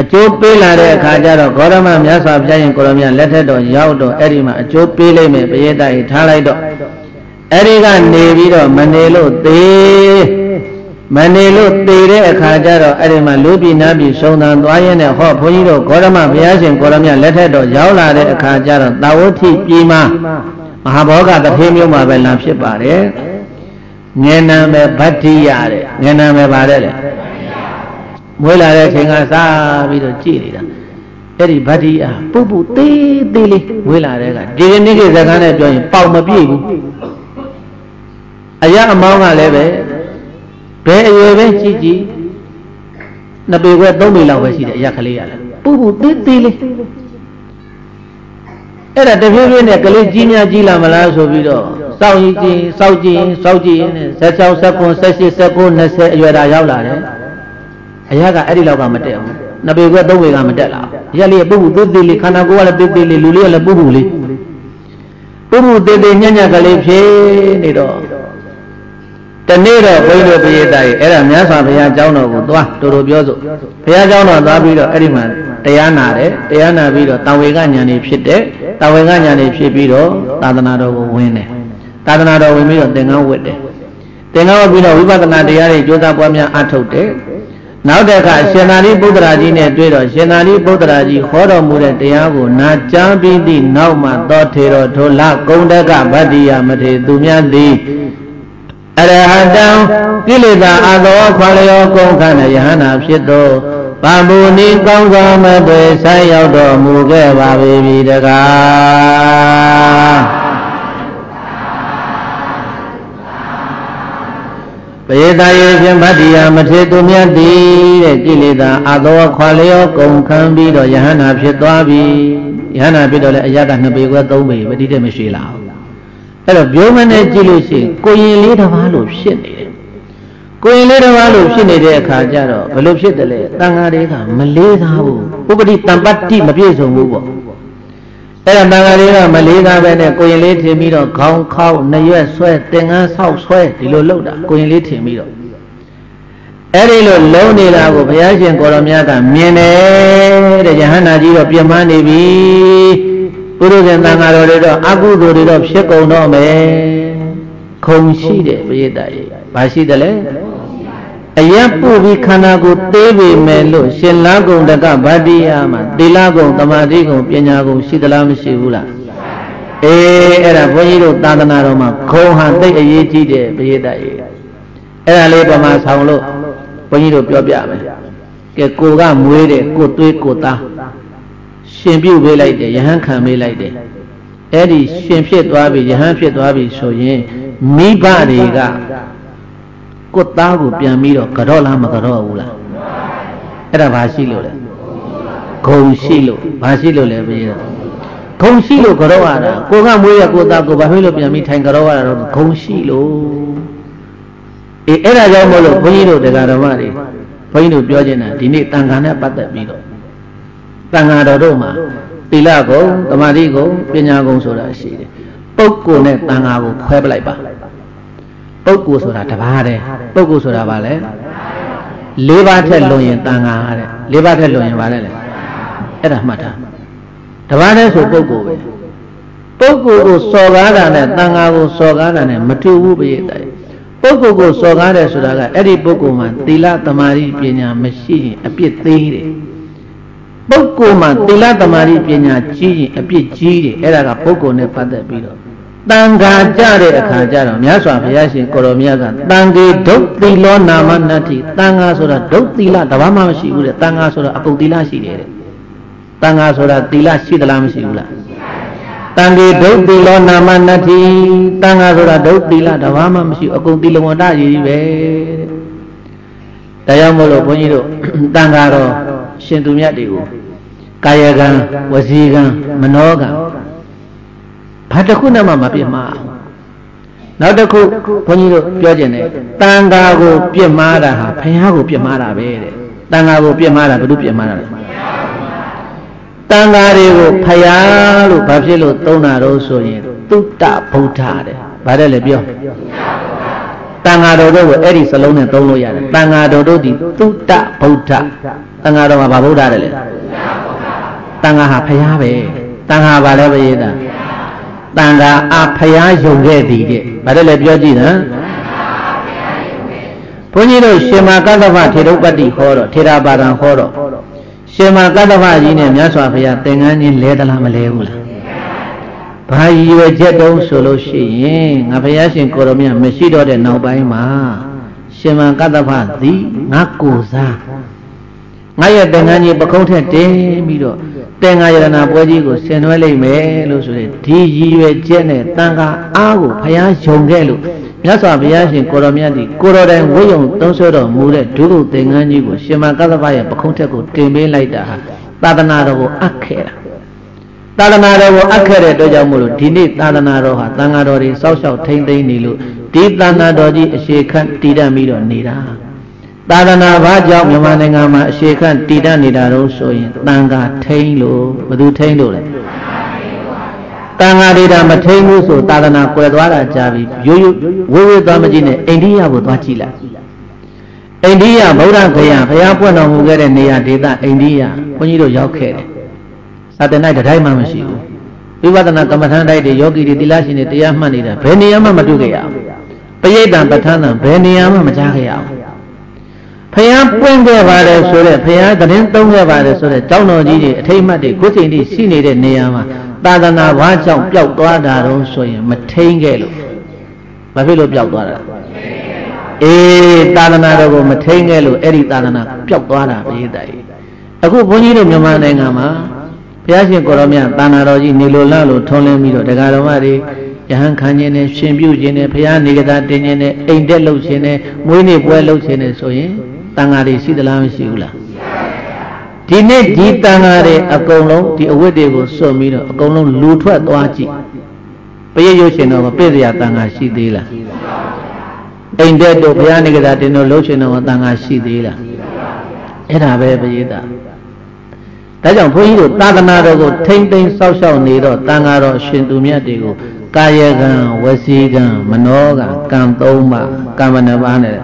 အကျိုးပေးလာတဲ့အခါကျတော့ဂေါရမမြတ်စွာဘုရားရှင်ကိုရမြလက်ထက်တော်ရောက်တော့အဲ့ဒီမှာအကျိုးပေးလိုက်မယ်ပရိသတ်ကြီးထားလိုက်တော့ အဲ့ဒီကနေပြီးတော့မနေလို့သေးမနေလို့သေတဲ့အခါကျတော့အဲ့ဒီမှာလူပြည်နာပြည်ဆုံးသံသွားရင်းနဲ့ဟောဘုန်းကြီးတို့ဂေါရမဘုရားရှင်ကိုရမြလက်ထက်တော်ရောက်လာတဲ့အခါကျတော့တာဝတိပြည်မှာမဟာဘောဂတဖေးမျိုးမှာပဲလမ်းဖြစ်ပါတယ်ငယ်နာမယ်ဗတ္တိရတဲ့ငယ်နာမယ်ပါတယ်လေမွေးလာတဲ့ချိန်ကစားပြီးတော့ကြည်နေတာအဲ့ဒီဗတ္တိယပုပ်ပုသေးသေးလေးမွေးလာတဲ့ကဒီနေ့ကိစကားနဲ့ပြောရင်ပေါက်မပြည့်ဘူး အရာအမောင်းကလည်းပဲဘယ်အရွယ်ပဲကြည့်ကြည့်နှစ်ပေခွဲသုံးပေလောက်ပဲရှိတယ်အရာကလေးရလဲပုပ်ပုသေးသေးလေးအဲ့ဒါတဖြည်းဖြည်းနဲ့ကလေးကြီးများကြီးလာမလားဆိုပြီးတော့စောင့်ကြည့်စောင့်ကြည့်စောင့်ကြည့်နဲ့16 19 18 19 20အရွယ်တာရောက်လာတယ်အရာကအဲ့ဒီလောက်ကမတက်ဘူးနှစ်ပေခွဲသုံးပေကမတက်လာအရာလေးပုပ်ပုသေးသေးလေးခန္ဓာကိုယ်ကလည်းသေးသေးလေးလူလေးကလည်းပုပ်ပုလေးပုပ်ပုသေးသေးညံ့ညံ့ကလေးဖြစ်နေတော့ တနေ့တော့ဘုန်းကြီးတို့ပရိသတ်ရဲ့အဲ့ဒါမြတ်စွာဘုရားကျောင်းတော်ကိုသွားတူတူပြောစို့ဘုရားကျောင်းတော်သွားပြီးတော့အဲ့ဒီမှာတရားနာတယ်တရားနာပြီးတော့တာဝေကညာနေဖြစ်တယ်တာဝေကညာနေဖြစ်ပြီးတော့သာသနာတော်ကိုဝင်တယ်သာသနာတော်ဝင်ပြီးတော့သင်္ကန်းဝတ်တယ်သင်္ကန်းဝတ်ပြီးတော့ဝိပဿနာတရားတွေကြိုးစားပွားများအားထုတ်တယ်နောက်တစ်ခါရှင်သာရိပုတ္တရာကြီးနဲ့တွေ့တော့ရှင်သာရိပုတ္တရာကြီးဟောတော်မူတဲ့တရားကိုနာကြားပြီးသည့်နောက်မှသောထေတော်ထိုလကုံတကဗတ္တိယမထေသူများသည် အရဟတံကိလေသာအသောခွာလျောကုန်ခန္ဓယဟနာဖြစ်သောဗာမူနိကောင်းစွာမသွေဆိုင်ရောက်တော်မူခဲ့ပါပြီတကားပရိသယေဖြင့်ဗတ္တိယမထေသူမြတ်သည်တဲ့ကိလေသာအသောခွာလျောကုန်ခံပြီးတော့ယဟနာဖြစ်သွားပြီယဟနာဖြစ်တော့လည်းအရကနှစ်ပေခွဲသုံးပေပတိတဲ့မရှိလာဘူး အဲ့တော့ပြောမနဲ့ကြည့်လို့ရှိရင်ကိုရင်လေးတစ်ပါးလို့ဖြစ်နေတယ်ကိုရင်လေးတစ်ပါးလို့ဖြစ်နေတဲ့အခါကျတော့ဘယ်လိုဖြစ်တယ်လဲတန်ဃာတွေကမလေးစားဘူးဥပတိတံပတ္တိမပြည့်စုံဘူးပေါ့အဲ့ဒါတန်ဃာတွေကမလေးသားပဲနဲ့ကိုရင်လေးထင်ပြီးတော့ခေါင်းခေါက်နှရွက်ဆွဲသင်္ကန်းဆောက်ဆွဲဒီလိုလုပ်တာကိုရင်လေးထင်ပြီးတော့အဲ့ဒီလိုလုံးနေတာကိုဘုရားရှင်ကိုရောမြတ်ကမြင်တယ်တဲ့ယဟန္တာကြီးတော့ပြမနေပြီ ပုရုဇဉ်တန်ဃာတော်တွေတော့အကုသိုလ်တွေတော့ဖြစ်ကုန်တော့မယ်ခုံရှိတယ်ပရိသတ်ကြီးဘာရှိတယ်လဲအယက်ပုပြီးခန္ဓာကိုသေးပေမဲ့လို့ရှင်လာကုံတကဗတ္တိယမှာသီလကုံတမာတိကုံပညာကုံရှိသလားမရှိဘူးလားအေးအဲ့ဒါဘုန်းကြီးတို့သာသနာတော်မှာခုံဟာသိအရေးကြီးတယ်ပရိသတ်ကြီးအဲ့ဒါလေးပမာဆောင်လို့ဘုန်းကြီးတို့ပြောပြမယ်ကဲကိုကမွေးတယ်ကိုသွေးကိုသား ရှင်ပြုတ်ပေးလိုက်တယ်ယဟန်ခံပေးလိုက်တယ်အဲ့ဒီရှင်ဖြစ်သွားပြီယဟန်ဖြစ်သွားပြီဆိုရင်မိဘတွေကကိုသားကိုပြန်ပြီးတော့ကြော့လားမကြော့ဘူးလားအဲ့ဒါဘာရှိလို့လဲဂုံရှိလို့ဘာရှိလို့လဲပြေတော့ဂုံရှိလို့ကြော့ရတာကိုကမွေးရကိုသားကိုဘာဖြစ်လို့ပြန်ပြီးထိုင်ကြော့ရတာတော့ဂုံရှိလို့အေးအဲ့ဒါကြောင့်မို့လို့ဘုန်းကြီးတို့တရားဓမ္မတွေဘုန်းကြီးတို့ပြောချင်တာဒီနေ့တန်ခါနဲ့ပတ်သက်ပြီးတော့ တန်ခါတော်တို့မှာသီလကုံသမာဓိကုံပညာကုံဆိုတာရှိတယ်ပုဂ္ဂိုလ်နဲ့တန်ခါကိုခွဲပလိုက်ပါပုဂ္ဂိုလ်ဆိုတာတပါးတည်းပုဂ္ဂိုလ်ဆိုတာဘာလဲလေးပါးထက်လွန်ရင်တန်ခါတဲ့လေးပါးထက်လွန်ရင်ဘာလဲလဲအဲ့ဒါမှတ်ထားတပါးတည်းဆိုပုဂ္ဂိုလ်ပဲပုဂ္ဂိုလ်ကိုစော်ကားတာနဲ့တန်ခါကိုစော်ကားတာနဲ့မတူဘူးပြည့်တယ်ပုဂ္ဂိုလ်ကိုစော်ကားတယ်ဆိုတာကအဲ့ဒီပုဂ္ဂိုလ်မှာသီလသမာဓိပညာမရှိရင်အပြစ်သေးတယ် ပုဂ္ဂိုလ်မှာသီလသမာဓိပညာကြီးရင်အပြစ်ကြီးတယ်အဲ့ဒါကပုဂ္ဂိုလ်နဲ့ပတ်သက်ပြီးတော့တန်ခါကြတဲ့အခါကျတော့မြတ်စွာဘုရားရှင်ကိုရောမြတ်ကတန်ခေဒုတ်သီလောနာမနတ္တိတန်ခါဆိုတာဒုတ်သီလတဘာမှမရှိဘူးတဲ့တန်ခါဆိုတာအကုန်သီလရှိတယ်တဲ့တန်ခါဆိုတာသီလရှိသလားမရှိဘူးလားတန်ခေဒုတ်သီလောနာမနတ္တိတန်ခါဆိုတာဒုတ်သီလတဘာမှမရှိအကုန်သီလဝန္တရည်ကြီးပဲတဲ့ဒါကြောင့်မို့လို့ဘုန်းကြီးတို့တန်ခါတော့ ရှင်သူမြတ်တွေကိုကာယကံဝစီကံမနောကံဘာတစ်ခုနဲ့မှမပြစ်မှားနောက်တစ်ခုဘုန်းကြီးတို့ပြောကျင်တယ်တန်ခါကိုပြစ်မှားတာဟာဘုရားကိုပြစ်မှားတာပဲတဲ့တန်ခါကိုပြစ်မှားတာဘယ်သူပြစ်မှားတာလဲတန်ခါတွေကိုဖယားလို့ဘာဖြစ်လို့သုံးတာတော့ဆိုရင်တုတ္တဗုဒ္ဓတဲ့ဗါတယ်လေပြောတန်ဃာတော်တို့ကိုအဲ့ဒီစလုံးနဲ့သုံးလို့ရတယ်တန်ဃာတော်တို့ဒီတုတ္တဗုဒ္ဓ တန်ဃာတော်ကဘာဗုဒ္ဓတဲ့လေတန်ဃာဟာဖယားပဲတန်ဃာဘာလဲပရိသတ်တန်ခါအဖယားယုံခဲ့သည်တဲ့ဗါတယ်လေပြောကြည့်နော်ဘုန်းကြီးတို့ရှင်မာကတ္တဗထေရုပတ္တိဟောတော့ထေရပါဒံဟောတော့ရှင်မာကတ္တဗကြီးနဲ့မြတ်စွာဘုရားသင်္ကန်းချင်းလဲသလားမလဲဘူးလားဘာရည်ရွယ်ချက်တုံးဆိုလို့ရှိရင်ငါဘုရားရှင်ကိုရမြတ်မရှိတော့တဲ့နောက်ပိုင်းမှာရှင်မာကတ္တဗသည်ငါကိုစား ငါရဲ့သင်္ကန်းကြီးပခုံးထက်တင်းပြီးတော့တင်္ဂါယရဏပွဲကြီးကိုဆင်နွှဲလိုက်မယ်လို့ဆိုရင်ဒီရည်ရွယ်ချက်နဲ့တန်ခါအားကိုဘုရားယုံခဲ့လို့မြတ်စွာဘုရားရှင်ကိုတော်မြတ်ဒီကိုတော်တိုင်ဝိယုံသုံးဆွတော်မူတဲ့ဒုက္ခသင်္ကန်းကြီးကိုရှင်မကသဗ္ဗရဲ့ပခုံးထက်ကိုတင်ပေးလိုက်တာဟာသာသနာတော်ကိုအပ်ခဲ့တာသာသနာတော်ကိုအပ်ခဲ့တဲ့အတွက်ကြောင့်မို့လို့ဒီနေ့သာသနာတော်ဟာသံဃာတော်တွေစောက်ရှောက်ထိမ့်သိမ့်နေလို့ဒီသာသနာတော်ကြီးအရှိခန့်တည်တတ်ပြီးတော့နေတာ သာသနာဘာကြောင့်မြန်မာနိုင်ငံမှာအရှိခန့်တည်တတ်နေတာတော့ဆိုရင်တန်ခါထိမ့်လို့ဘယ်သူထိမ့်လို့လဲတန်ခါဒေတာမထိမ့်ဘူးဆိုသာသနာကွယ်သွားတာကြာပြီရိုးရိုးဝေးဝေးသွားမကြည့်နဲ့အိန္ဒိယကိုသွားကြည့်လိုက်အိန္ဒိယဗုဒ္ဓဂယာဘုရားပွင့်တော်မူခဲ့တဲ့နေရာဒေသအိန္ဒိယဘုန်းကြီးတို့ရောက်ခဲ့တယ်သာသနာတတိုင်းမှမရှိဘူးဝိပဿနာကမ္မထန်တိုက်တွေယောဂီတွေတိလရှင်တွေတရားမှတ်နေတာဘယ်နေရာမှမတွေ့ကြရဘူးပရိဒံပဋ္ဌာန်းတံဘယ်နေရာမှမကြားခဲ့ရဘူး ဖျားပွင့်ခဲ့ပါတယ်ဆိုတဲ့ဖျားသတင်းသုံးခဲ့ပါတယ်ဆိုတဲ့ကျောင်းတော်ကြီးတွေအထိတ်မှတ်တွေခုချိန်ထိရှိနေတဲ့နေရာမှာသာသနာဘာကြောင့်ပျောက်သွားတာတော့ဆိုရင်မထိန်ခဲ့လို့ဘာဖြစ်လို့ပျောက်သွားတာအေးသာသနာတော်ကိုမထိန်ခဲ့လို့အဲ့ဒီသာသနာပျောက်သွားတာပဲတိုင်အခုဘုန်းကြီးတို့မြန်မာနိုင်ငံမှာဘုရားရှင်ကိုရောမြတ်သာနာတော်ကြီးနေလိုလားလို့ထုံးလင်းပြီးတော့တရားတော်မတွေယဟန်ခံခြင်းနဲ့ရှင်ပြုခြင်းနဲ့ဘုရားနေကတာတင်ခြင်းနဲ့အိမ်တက်လှုပ်ခြင်းနဲ့မွေးနေ့ပွဲလှုပ်ခြင်းနဲ့ဆိုရင် တန်ဃာတွေရှိသလားမရှိဘူးလားဒီနေ့ဒီတန်ဃာတွေအကုန်လုံးဒီအဝတ်တွေကိုစွန့်ပြီးတော့အကုန်လုံးလူထွက်သွားကြည့်ပရိရွရှင်တော်မပြည့်စရာတန်ဃာရှိသေးလားအိမ်တက်တို့ဘုရားနေကတာတင်တို့လှုပ်ရှင်တော်တန်ဃာရှိသေးလားအဲ့ဒါပဲပရိသတ်ဒါကြောင့်ဘုန်းကြီးတို့သာသနာတော်ကိုထိမ့်သိမ်းစောက်ရှောက်နေတော့တန်ဃာတော်ရှင်သူမြတ်တွေကိုကာယကံဝစီကံမနောကံကံသုံးပါးကံမနှပါးနဲ့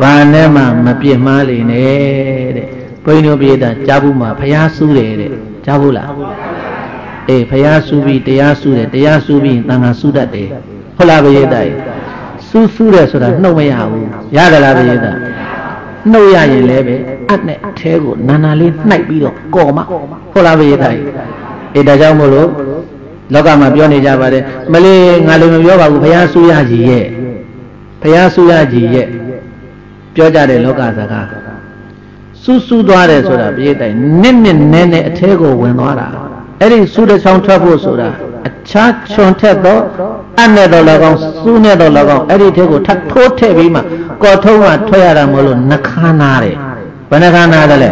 ဘာနဲ့မှမပြစ်မှားလေနဲ့တဲ့ဘုန်းကြီးတို့ပြည်တာကြားဘူးမှာဖျားဆူးတယ်တဲ့ကြားဘူးလားအေးဖျားဆူးပြီးတရားဆူးတယ်တရားဆူးပြီးတန်ခါဆူးတတ်တယ်ဟုတ်လားဘယေတိုင်ဆူးဆူးတယ်ဆိုတာနှုတ်မရဘူးရတယ်လားဘယေတိုင်နှုတ်ရရင်လည်းပဲအပ်နဲ့အแทကိုနာနာလေးနှိုက်ပြီးတော့ကော်မဟုတ်လားဘယေတိုင်အေးဒါကြောင့်မို့လို့လောကမှာပြောနေကြပါတယ်မလေးငါလည်းမပြောပါဘူးဘုရားဆူရကြီးရဲ့ဘုရားဆူရကြီးရဲ့ ပြောကြတဲ့လောကစကားစူးစူးသွားတယ်ဆိုတာပြည့်တိုင်နစ်နစ်နဲနဲအแทကိုဝင်သွားတာအဲ့ဒီစူးတစ်ချောင်းထွက်ဖို့ဆိုတာအခြားချွန်ထက်တော့အနဲ့တော့၎င်းစူးနဲ့တော့၎င်းအဲ့ဒီထဲကိုထပ်ထိုးထည့်ပြီးမှကော်ထုံးကထွက်ရတာမဟုတ်လို့နှခါနာတယ်ဘယ်နှခါနာတယ်လဲ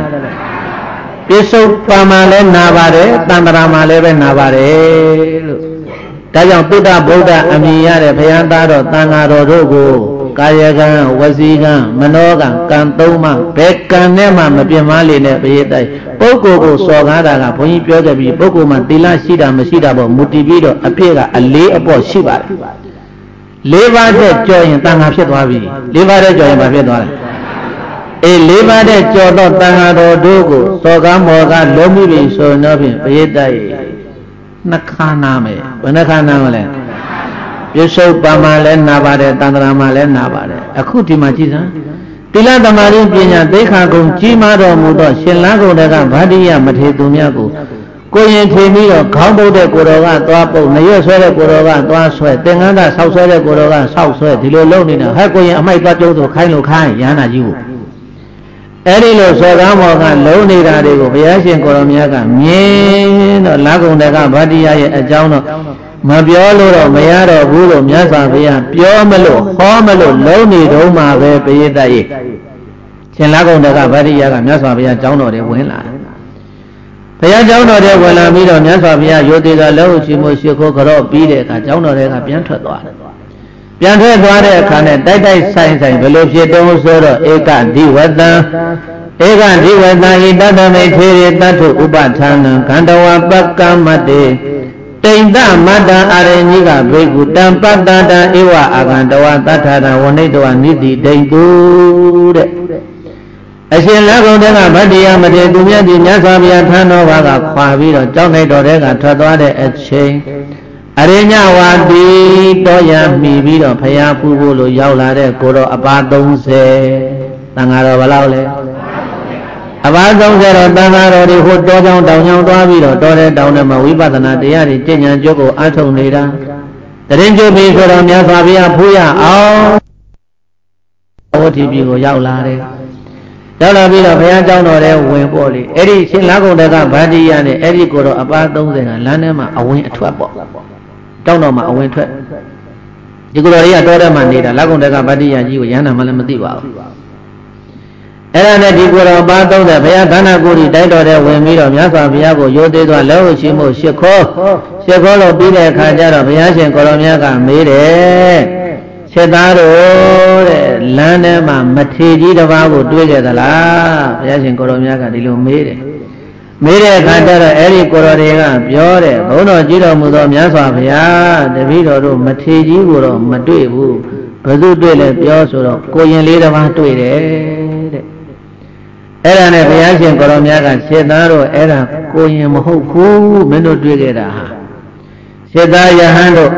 ပိစုံပါမှာလဲနာပါတယ်တန်တရာမှာလည်းပဲနာပါတယ်လို့ဒါကြောင့်ပုဒ္ဓဗုဒ္ဓအမိရတဲ့ဘုရားသားတော်တန်ဃာတော်တို့ကို ကာယကံဝစီကံမနောကံကံသုံးပါးဘယ်ကံနဲ့မှမပြင်းမလေနဲ့ဘယေတိုက်ပုဂ္ဂိုလ်ကိုစော်ကားတာကဘုန်းကြီးပြောခဲ့ပြီးပုဂ္ဂိုလ်မှာသီလရှိတာမရှိတာပေါ့မူတည်ပြီးတော့အဖြစ်ကအလေးအပေါ့ရှိပါတယ်လေးပါးတဲ့ကြော်ရင်တန်ခါဖြစ်သွားပြီလေးပါးတဲ့ကြော်ရင်ဘာဖြစ်သွားလဲအေးလေးပါးတဲ့ကြော်တော့တန်ခါတော်တို့ကိုစော်ကားမော်ကားလုံးမိပြီဆိုတော့ဖြင့်ဘယေတိုက်နှခါနာမယ်ဘယ်နှခါနာမလဲ ပြစ္ဆုတ်ပါမှာလည်းနာပါတယ်တန္တရာမှာလည်းနာပါတယ်အခုဒီမှာကြည်စမ်းတိလသမารင်းပညာသိခါကုံကြီးမားတော်မူသောရှင်လန်းကုန်တကဗာတိယမထေသူမြတ်ကိုကိုရင်ထေပြီးတော့ခေါင်းပုတ်တဲ့ကိုတော်ကသွားပုတ်နရွက်ဆွဲတဲ့ကိုတော်ကသွားဆွဲသင်္ကန်းကဆောက်ဆွဲတဲ့ကိုတော်ကဆောက်ဆွဲဒီလိုလုပ်နေတာဟဲ့ကိုရင်အမိုက်သွားကျုံးဆိုခိုင်းလို့ခိုင်းရဟန္တာကြီးကိုအဲ့ဒီလိုဆွဲကားမော်ကလုံးနေတာတွေကိုဘုရားရှင်ကိုရောမြတ်ကမြင်တော့လာကုန်တကဗာတိယရဲ့အကြောင်းတော့ မပြောလို့တော့မရတော့ဘူးလို့မြတ်စွာဘုရားပြောမလို့ဟောမလို့လုံးနေတော့မှပဲပရိသတ်ရဲ့ရှင်လာကုန်တကဗတိယကမြတ်စွာဘုရားကျောင်းတော်ထဲဝင်လာတယ်ဘုရားကျောင်းတော်ထဲဝင်လာပြီးတော့မြတ်စွာဘုရားရိုသေကလက်ဟုတ်ရှိမှုရှိခိုးကြော့ပြီးတဲ့အခါကျောင်းတော်ထဲကပြန်ထွက်သွားတယ်ပြန်ထွက်သွားတဲ့အခါနဲ့တိုက်တိုက်ဆိုင်ဆိုင်ဘယ်လိုဖြစ်တုံးဆိုတော့ဧကဒီဝတံဧကဒီဝတံဤတတမေထေရတတ္ထုဥပဌာနံခန္ဓဝပကမ္မတေ တိန်တမတ္တအာရဏိကဘေကုတံပတ္တတံဧဝအာကံတဝတတ္ထာတံဝဏိတဝနိတိတိန်တုတဲ့အရှင်လက်ကုံတဲ့ကဗတ္တိယမထေသူမြတ်ဒီမြတ်စွာဘုရားထံတော်ဘာကခွာပြီးတော့ကြောင်းလိုက်တော်တဲ့ကထွက်သွားတဲ့အချိန်အရိညဝါတိတော်ရမိပြီးတော့ဖရာဖူးဖို့လို့ရောက်လာတဲ့ကိုတော့အပါ30တန်ဃာတော်ဘယ်လောက်လဲ အဘာဆုံးကြတော့တန်ဃာတော်တွေဟိုတောကြောင်တောင်ကြောင်သွားပြီးတော့တောတဲ့တောင်ထဲမှာဝိပဿနာတရားတွေကျင့်ကြံကြုတ်ကိုအားထုတ်နေတာတရင်ကျုပ်ပြီဆိုတော့မြတ်စွာဘုရားဖူးရအောင်ဝတိပြည်ကိုရောက်လာတယ်ရောက်လာပြီးတော့ဘုရားကျောင်းတော်ထဲဝင်ပေါ့လေအဲ့ဒီရှင်လာကုန်တကဗန္တိယနဲ့အဲ့ဒီကိုတော့အပါ30ကလမ်းထဲမှာအဝင်အထွက်ပေါ့ကျောင်းတော်မှာအဝင်ထွက်ဒီကိုတော်ကြီးကတောထဲမှာနေတာလာကုန်တကဗန္တိယကြီးကိုရဟန္တာမှလည်းမသိပါဘူး အဲ့ဒါနဲ့ဒီကိုယ်တော်ပါသုံးတဲ့ဘုရားဌာနကိုကြီးတိုက်တော်တဲ့ဝင်ပြီးတော့မြတ်စွာဘုရားကိုရိုသေသွားလက်ဟုတ်ရှိမှုရှ िख ောရှ िख ောလို့ပြီးတဲ့အခါကျတော့ဘုရားရှင်ကိုရောမြတ်ကမေးတယ်ချက်သားတို့တဲ့လမ်းထဲမှာမထေကြီးတစ်ပါးကိုတွေ့ခဲ့သလားဘုရားရှင်ကိုရောမြတ်ကဒီလိုမေးတယ်မေးတဲ့အခါကျတော့အဲ့ဒီကိုရောတွေကပြောတယ်ဘုန်းတော်ကြည်တော်မူသောမြတ်စွာဘုရားတပည့်တော်တို့မထေကြီးကိုတော့မတွေ့ဘူးဘယ်သူတွေ့လဲပြောဆိုတော့ကိုရင်လေးတစ်ပါးတွေ့တယ် အဲ့ဒါနဲ့ဘုရားရှင်ကိုရောမြတ်ကစေသားတို့အဲ့ဒါကိုရင်မဟုတ်ဘူးမင်းတို့တွေ့ခဲ့တာဟာစေသားယဟန်တို့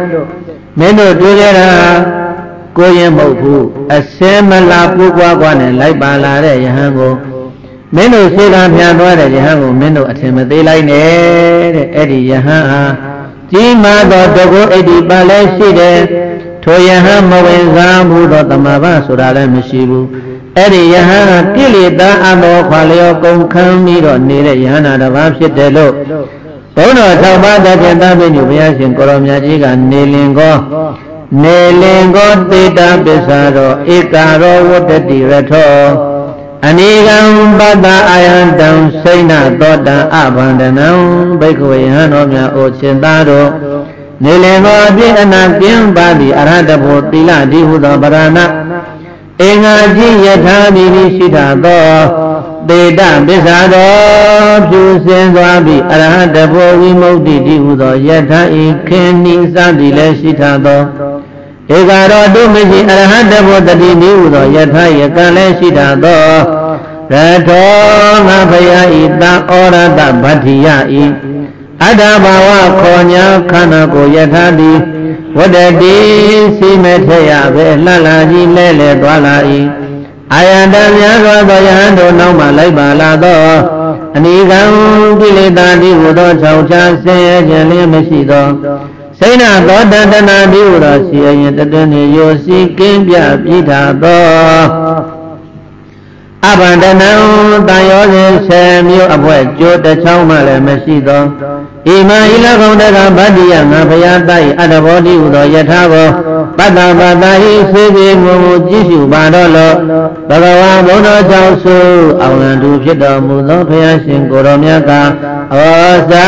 မင်းတို့တွေ့ခဲ့တာကိုရင်မဟုတ်ဘူးအစဲမလာပူပွားကွာနဲ့လိုက်ပါလာတဲ့ယဟန်ကိုမင်းတို့စေကံပြန်သွားတဲ့ယဟန်ကိုမင်းတို့အထင်မသေးလိုက်နဲ့တဲ့အဲ့ဒီယဟန်ဟာကြီးမားသောတကုဣတိပါလဲရှိတယ် ထိုယဟန်မဝင်စားဘူးတော့တမဘဆိုတာလည်းမရှိဘူးအဲ့ဒီယဟန်ကကိလေသာအမောခွာလျောကုန်ခန်းပြီးတော့နေတဲ့ယဟနာတစ်ပါးဖြစ်တယ်လို့ဘုန်းတော်၆ပါးတခင်သားမင်းကြီးဘုရားရှင်ကိုရောမြတ်ကြီးကနေလင်ကောနေလင်ကောသေတာပစ္စာတော်ဧကာရောဝတ္တတိရထောအနိကံပတ္တအာယံတံစိဏသောတံအဘန္ဒနံဘိက္ခဝေယဟန်တော်များအိုရှင်သားတော် နေလင်ကောအပြည့်အနာကင်းပါသည်အရဟတဘောသီလဒီဟုသောဗရဏအင်္ဂါကြီးယထာမိရှိတာသောသေတပစ္စာတော်ဖြူစင်သွားပြီးအရဟတဘောဝိမု ക്തി တိဟုသောယထာဤခင်နိစသည်လည်းရှိထသောဧကရောတုမရှိအရဟတဘောတတိနိဟုသောယထာယကံလည်းရှိထသောရထောငါဖယာဤတံဩရတဗတ္ထိယဤ အတ္တဘာဝခေါ်ညာခန္ဓာကိုယထာတိဝတ္တတိစိမေထရပဲလှလာကြီးလဲလဲသွားလာ၏အာယတများစွာသောယဟန်တို့နောက်မှလိုက်ပါလာသောအနိကံကိလေသာတိဟူသော၆ချာဆင်းရဲခြင်းလည်းမရှိသောစိဏသောတတနာတိဟူသောစီရင်တတွင်ရောစီကင်းပြပြိထာသောအဘန္တနံတန်ရောစဉ်ဆယ်မျိုးအပွဲကြိုးတစ်ချောင်းမှလည်းမရှိသော ဣမံဤလကုံတကဗတ္တိယငါဘုရားတိုက်အတ္တဘောတိဟုသောယထာကိုပတ္တပတ္တာဟိစေပြေမူကြည့်ရှုပါတော့လောဘဂဝါဘုန်းတော်ကြောင့်ဆိုအောင်လံသူဖြစ်တော်မူသောဘုရားရှင်ကိုရောမြတ်ကဩဇာ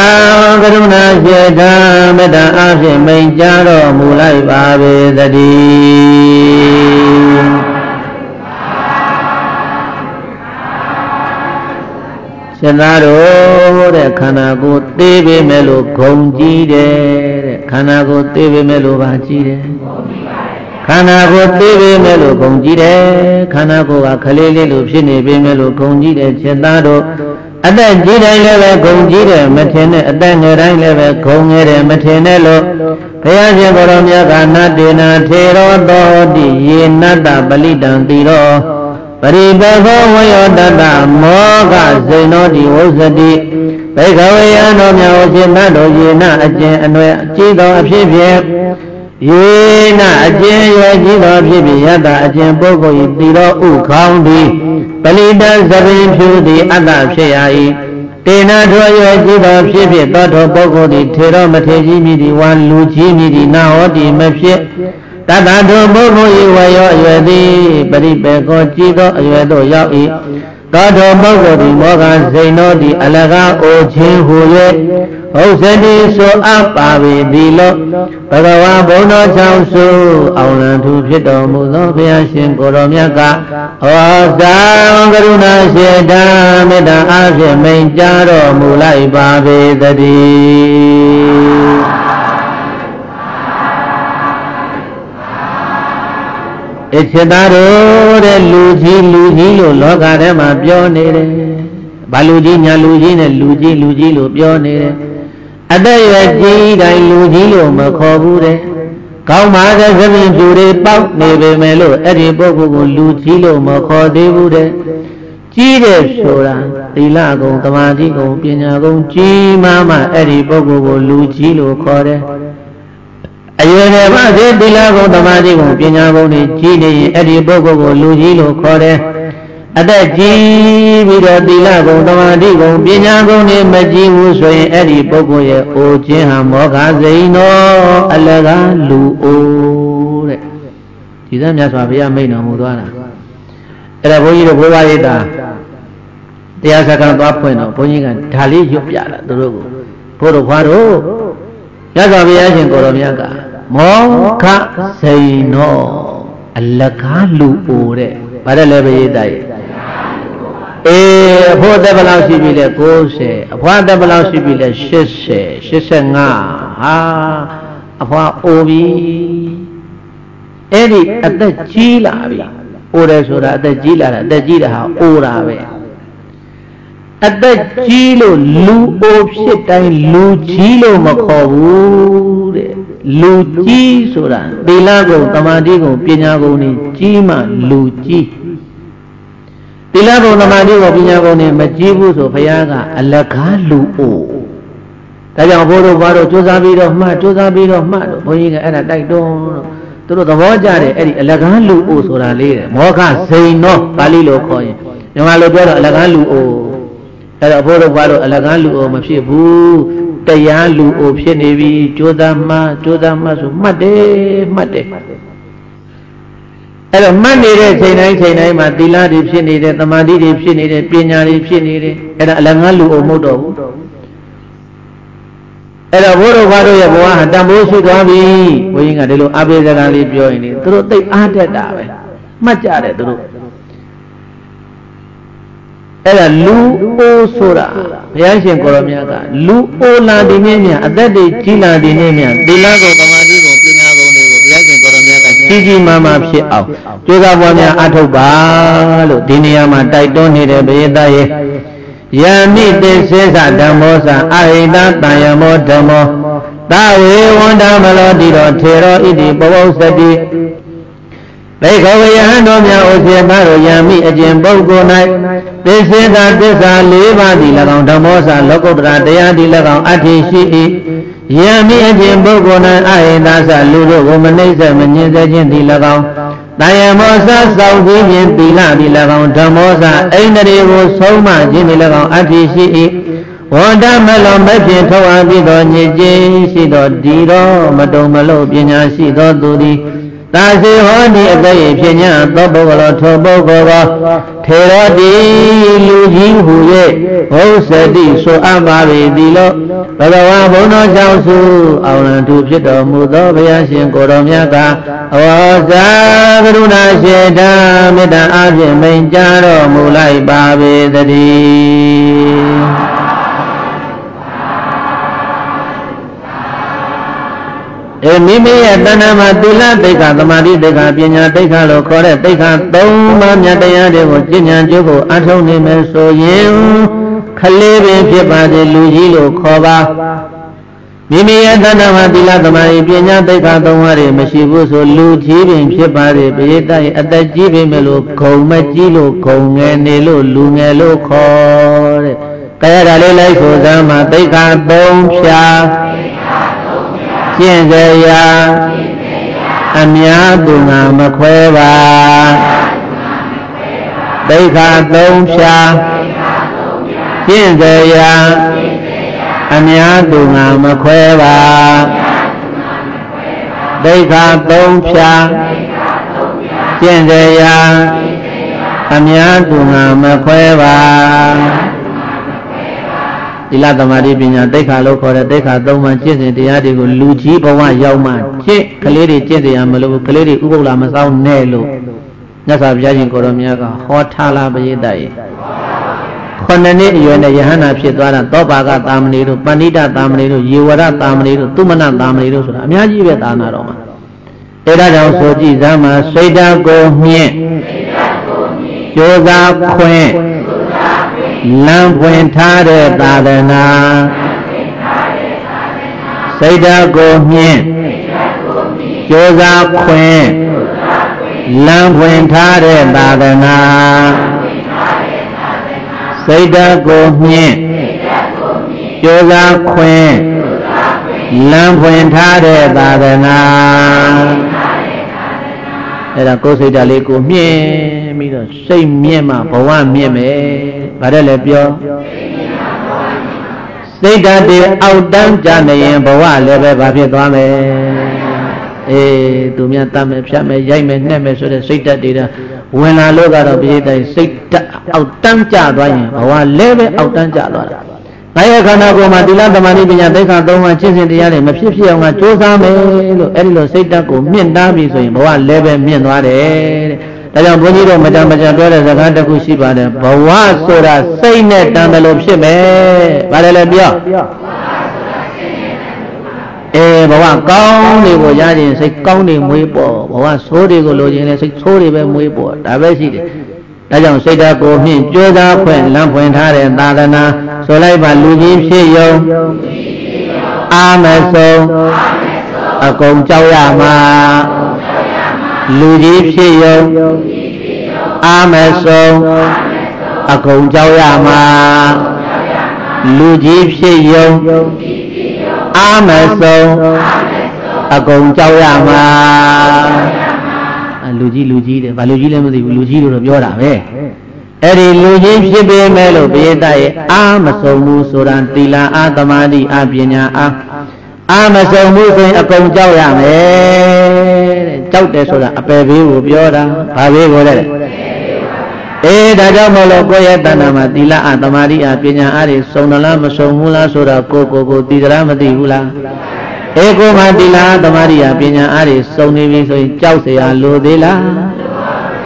ကရုဏာစေတာမေတ္တာအဖြင့်မိန်ကြားတော်မူလိုက်ပါပေသတည်း ရှင်သားတို့တဲ့ခန္ဓာကိုယ်သိပေမဲ့လို့ဂုံကြီးတယ်တဲ့ခန္ဓာကိုယ်သိပေမဲ့လို့ပါကြီးတယ်ခန္ဓာကိုယ်သိပေမဲ့လို့ဂုံကြီးတယ်ခန္ဓာကိုယ်ကခလေးလေးလိုဖြစ်နေပေမဲ့လို့ဂုံကြီးတယ်ရှင်သားတို့အသက်ကြီးတိုင်းလည်းပဲဂုံကြီးတယ်မထင်နဲ့အသက်ငယ်တိုင်းလည်းပဲဂုံငယ်တယ်မထင်နဲ့လို့ဘုရားရှင်ကိုယ်တော်မြတ်ကနတ္တေနာထေရောတောတိယေနတ္တပလိတံတိရောပ ရိပခောဝယောတတမောကစိန်တော်ဒီဝုဇတိဘိကဝေယံတော်မြတ်ဝရှင်မတော်ယေနအကျင့်အနွယ်အကြည့်တော်အဖြစ်ဖြင့်ယေနအကျင့်ရွယ်ကြည့်တော်ဖြစ်ပြီးယတအကျင့်ပုဂ္ဂိုလ်ဤတိတော်ဥခေါင်းသည်ပလိတသဗင်ဖြူသည်အတ္တဖြစ်ရ၏တေနာထောရွယ်ကြည့်တော်ဖြစ်ဖြစ်သောထောပုဂ္ဂိုလ်သည်ထေရမထေကြီးမြည်သည်ဝါလူကြီးမြည်သည်နာဟောတိမဖြစ် တတထုဘုဘုဤဝယောအရွယ်သည်ပရိပေကောကြည်သောအရွယ်သို့ရောက်၏သောတောပုဂ္ဂိုလ်သည်မောဟစိန်သောသည်အလကားအိုခြင်းဟူ၍ဟုတ်စတိဆိုအပ်ပါပေသည်လောဘဂဝါဘုံတော်ချောင်းစုအောင်လံသူဖြစ်တော်မူသောဘုရားရှင်ကိုတော်မြတ်ကဩဇာကရုဏာရှိတာမေတ္တာအားဖြင့်မိန်ကြားတော်မူလိုက်ပါပေသတည်း အချက်သားတို့တဲ့လူကြီးလူကြီးလို့လောကထဲမှာပြောနေတယ်။ဘာလူကြီးညာလူကြီးနဲ့လူကြီးလူကြီးလို့ပြောနေတယ်။အသက်ရွယ်ကြီးတိုင်းလူကြီးလို့မခေါ်ဘူးတဲ့။ကောင်းပါတဲ့သမင်ပြူတွေပေါက်နေပေမဲ့လို့အဲ့ဒီပုဂ္ဂိုလ်ကိုလူကြီးလို့မခေါ်သေးဘူးတဲ့။ကြီးတဲ့ဆိုတာသီလကုံသမာဓိကုံပညာကုံကြီးမှမှအဲ့ဒီပုဂ္ဂိုလ်ကိုလူကြီးလို့ခေါ်တယ်။ အရွယ်ငယ်ပါစေသီလကုံသမာဓိကုံပညာကုံတွေကြီးနေရင်အဲ့ဒီပုဂ္ဂိုလ်ကိုလူကြီးလို့ခေါ်တယ်အသက်ကြီးပြီးတော့သီလကုံသမာဓိကုံပညာကုံတွေမကြီးဘူးဆိုရင်အဲ့ဒီပုဂ္ဂိုလ်ရဲ့အိုခြင်းဟာမောဃစိန်တော်အလကားလူအိုတဲ့ဒီသမြတ်စွာဘုရားမိန့်တော်မူသွားတာအဲ့ဒါဘုန်းကြီးတို့ဘုရားရိပ်တာတရားစကားသွားဖွင့်တော့ဘုန်းကြီးကဒါလေးရွတ်ပြတာသူတို့ကိုဘုတို့ဖွားတို့ရသော်ဘုရားရှင်ကိုတော်မြတ်က မောခစိန်နောအလကားလူအိုတဲ့ဗါတယ်လည်းပဲရေးတိုက်အေးအဖိုးတက်ဘလောက်ရှိပြီလဲ90အဖွားတက်ဘလောက်ရှိပြီလဲ80 85ဟာအဖွားအိုပြီအဲ့ဒီအသက်ကြီးလာပြီအိုတယ်ဆိုတာအသက်ကြီးလာတာအသက်ကြီးတာဟာအိုတာပဲအသက်ကြီးလို့လူအိုဖြစ်တိုင်းလူကြီးလို့မခေါ်ဘူးတဲ့ လူကြီးဆိုတာသီလကုံတမာတိကုံပညာကုံနေကြီးမှလူကြီးသီလကုံတမာတိကုံပညာကုံနေမကြီးဘူးဆိုဘုရားကအလကားလူအိုဒါကြောင့်ဘိုးတို့ဘာတို့စူးစမ်းပြီးတော့မှတ်စူးစမ်းပြီးတော့မှတ်တော့ဘုန်းကြီးကအဲ့ဒါတိုက်တွန်းသူတို့သဘောကျတယ်အဲ့ဒီအလကားလူအိုဆိုတာလေးတဲ့မောခဇိန်နောပါဠိလိုခေါ်ရင်မြန်မာလိုပြောတော့အလကားလူအိုအဲ့တော့ဘိုးတို့ဘာလို့အလကားလူအိုမဖြစ်ဘူး တရားလူအိုဖြစ်နေပြီကြိုးစားမှကြိုးစားမှဆိုမှတ်တယ်မှတ်တယ်အဲ့တော့မှတ်နေတဲ့ချိန်တိုင်းချိန်တိုင်းမှာသီလတွေဖြစ်နေတယ်သမာဓိတွေဖြစ်နေတယ်ပညာတွေဖြစ်နေတယ်အဲ့ဒါအလငါလူအိုမဟုတ်တော့ဘူးအဲ့တော့ဘိုးတို့ဘာတို့ရဲ့ဘဝဟာတန်ဖိုးရှိသွားပြီဘုန်းကြီးကဒီလိုအပိစကားလေးပြောရင်လေသူတို့သိအားတက်တာပဲမှတ်ကြတယ်သူတို့ အဲ့ဒါလူအိုးဆိုတာဘုရားရှင်ကိုရောမြတ်ကလူအိုးလာဒီနေ့မြတ်အသက်တွေကြီးလာဒီနေ့မြတ်သီလကိုသမာဓိကိုပညာကိုတွေကိုဘုရားရှင်ကိုရောမြတ်ကကြီးကြီးမားမားဖြစ်အောင်ကြိုးစားပွားများအထောက်ပါလို့ဒီနေရာမှာတိုက်တွန်းနေတဲ့ဘုရားရဲ့ယမိတိစေသဓမ္မောသအဟိတတံယမောဓမ္မောသဝေဝန္တမလောတိတော်ထေရောဣတိပဝုစတိ ဘေခဝယဟန်တော်များဥစေသားတို့ယံမိအကျင့်ပုဂ္ဂိုလ်၌သစ္စေသာသစ္စာ၄ပါးသည်၎င်းဓမ္မောစာလောကုတ္တရာတရားသည်၎င်းအထည်ရှိ၏ယံမိအကျင့်ပုဂ္ဂိုလ်၌အဟိတသလူတို့ကိုမနှိမ့်ဆက်မညှင်းဆဲခြင်းသည်၎င်းတယမောစစောင့်ခြင်းဖြင့်သီလသည်၎င်းဓမ္မောစအိန္ဒြေကိုဆုံးမခြင်းသည်၎င်းအထည်ရှိ၏ဝန္တမလောမဖြင့်ထောက်အပ်ပြီးသောညစ်ကြေးရှိသောဒီတော်မတုံမလို့ပညာရှိသောသူသည် သာစေဟောဒီအသက်ဖြစ်ညာသောပုဂ္ဂလောထိုပုဂ္ဂိုလ်ကထေရတိလူကြီးဟူ၍ဘုစတိဆိုအပ်ပါပေသည်လို့ဘဂဝါဘုန်းတော်ကြောင့်စုအောင်လံသူဖြစ်တော်မူသောဘုရားရှင်ကိုတော်မြတ်ကအဝါစာကရုဏာရှိတာမေတ္တာအဖြင့်မိန်ကြားတော်မူလိုက်ပါပေသတည်း အဲမိမိရဲ့တဏ္ဍာမှာသီလတိတ်္ခသမာဓိတိတ်္ခပညာတိတ်္ခလို့ခေါ်တဲ့တိတ်္ခသုံးပါးမြတ်တရားတွေကိုကျင့်ကြံကြိုးကိုအထောက်နေမယ်ဆိုရင်ခလေးပင်ဖြစ်ပါစေလူကြီးလို့ခေါ်ပါမိမိရဲ့တဏ္ဍာမှာသီလသမာဓိပညာတိတ်္ခသုံးပါးတွေမရှိဘူးဆိုလူကြီးပင်ဖြစ်ပါစေပရိသတ်ရဲ့အသက်ကြီးပင်မလို့ဂုံမကြီးလို့ဂုံငယ်နေလို့လူငယ်လို့ခေါ်တဲ့ကဲရတာလေးလိုက်ဆိုစမ်းမှာတိတ်္ခသုံးဖြာ ကျင့်ကြရာအများသူငါမခွဲပါဒိဋ္ဌာသုံးဖြာကျင့်ကြရာအများသူငါမခွဲပါဒိဋ္ဌာသုံးဖြာကျင့်ကြရာအများသူငါမခွဲပါ သီလသမာဓိပညာတိတ်ခါလို့ခေါ်တဲ့တိတ်ခါသုံးပါးကျင့်စဉ်တရားတွေကိုလူကြီးဘဝရောက်မှကျင့်ကလေးတွေကျင့်တရားမလို့ကလေးတွေဥပုပ်လာမဆောင်နဲ့လို့မြတ်စွာဘုရားရှင်ကိုရောမြတ်ကဟောထားလာပရိသတ်ရေခုနှစ်နှစ်အရွယ်နဲ့ယဟန္တာဖြစ်သွားတာသောပါကသာမဏေတို့ပဏိတသာမဏေတို့ယေဝရသာမဏေတို့သုမနသာမဏေတို့ဆိုတာအများကြီးပဲသာနာတော်မှာအဲဒါကြောင့်ဆိုကြည့်စမ်းမှာစိတ်ဓာတ်ကိုမြင့်ကြိုးစားခွင့် လမ်းပွင့်ထားတဲ့သာသနာစိတ်ဓာတ်ကိုမြင့်ကြိုးစားခွင့်လမ်းပွင့်ထားတဲ့သာသနာစိတ်ဓာတ်ကိုမြင့်ကြိုးစားခွင့်လမ်းပွင့်ထားတဲ့သာသနာအဲ့ဒါကိုယ်စိတ်ဓာတ်လေးကိုမြင့်ပြီးတော့စိတ်မြင့်မှဘဝမြင့်မယ် ဗါတယ်လည်းပြောစိတ်ဓာတ်တွေအောက်တန်းကြနေရင်ဘဝလည်းပဲဘာဖြစ်သွားမယ်အေးသူများတတ်မယ်ဖြတ်မယ်ရိုက်မယ်နှက်မယ်ဆိုတဲ့စိတ်ဓာတ်တွေကဝင်လာလို့ကတော့ပြည့်တိုင်းစိတ်ဓာတ်အောက်တန်းကြသွားရင်ဘဝလည်းပဲအောက်တန်းကြသွားတာ။ဒါရဲ့ခန္ဓာကိုယ်မှာသီလသမာဓိပညာသိက္ခာသုံးပါးချင်းစဉ်တရားတွေမဖြစ်ဖြစ်အောင်ကကြိုးစားမယ်လို့အဲ့ဒီလိုစိတ်ဓာတ်ကိုမြင့်တားပြီဆိုရင်ဘဝလည်းပဲမြင့်သွားတယ်တဲ့ ဒါကြောင့်ဘုန်းကြီးတို့မတန်မကြပြောတဲ့စကားတစ်ခုရှိပါတယ်ဘဝဆိုတာစိတ်နဲ့တန်တယ်လို့ဖြစ်မယ်။ဘာလဲလဲပြောအေးဘဝကောင်းတွေကိုရခြင်းစိတ်ကောင်းတွေမွေးပေါ်ဘဝဆိုးတွေကိုလိုချင်တဲ့စိတ်ဆိုးတွေပဲမွေးပေါ်ဒါပဲရှိတယ်။ဒါကြောင့်စိတ်ဓာတ်ကိုဖြင့်ကြိုးစားဖွင့်လမ်းဖွင့်ထားတဲ့သာသနာဆိုလိုက်ပါလူကြီးဖြစ်ယုံအာမဆုံးအကုန်ကြောက်ရမှာ လူကြီးဖြစ်ယုံအာမဆုံးအကုန်ကြောက်ရမှာလူကြီးဖြစ်ယုံအာမဆုံးအကုန်ကြောက်ရမှာလူကြီးလူကြီးတယ်ဗာလူကြီးလည်းမသိဘူးလူကြီးလို့တော့ပြောတာပဲအဲ့ဒီလူကြီးဖြစ်ပေမဲ့လို့ဘေးသားရဲ့အာမဆုံးဘူးဆိုတာသီလအာသမာဓိအာပညာအာအာမဆုံးဘူးဆိုရင်အကုန်ကြောက်ရမယ်တဲ့ ကြောက်တယ်ဆိုတာအပယ်ဘေးကိုပြောတာဘာဘေးကိုလဲအေးဒါကြောင့်မလို့ကိုယ့်ရဲ့တဏ္ဍာမှာသီလအသမာဓိအပညာအားတွေစုံတယ်လားမစုံဘူးလားဆိုတာကိုကိုကိုသိကြလားမသိဘူးလားအေးကိုမှသီလသမာဓိအပညာအားတွေစုံနေပြီဆိုရင်ကြောက်เสียရလိုသေးလား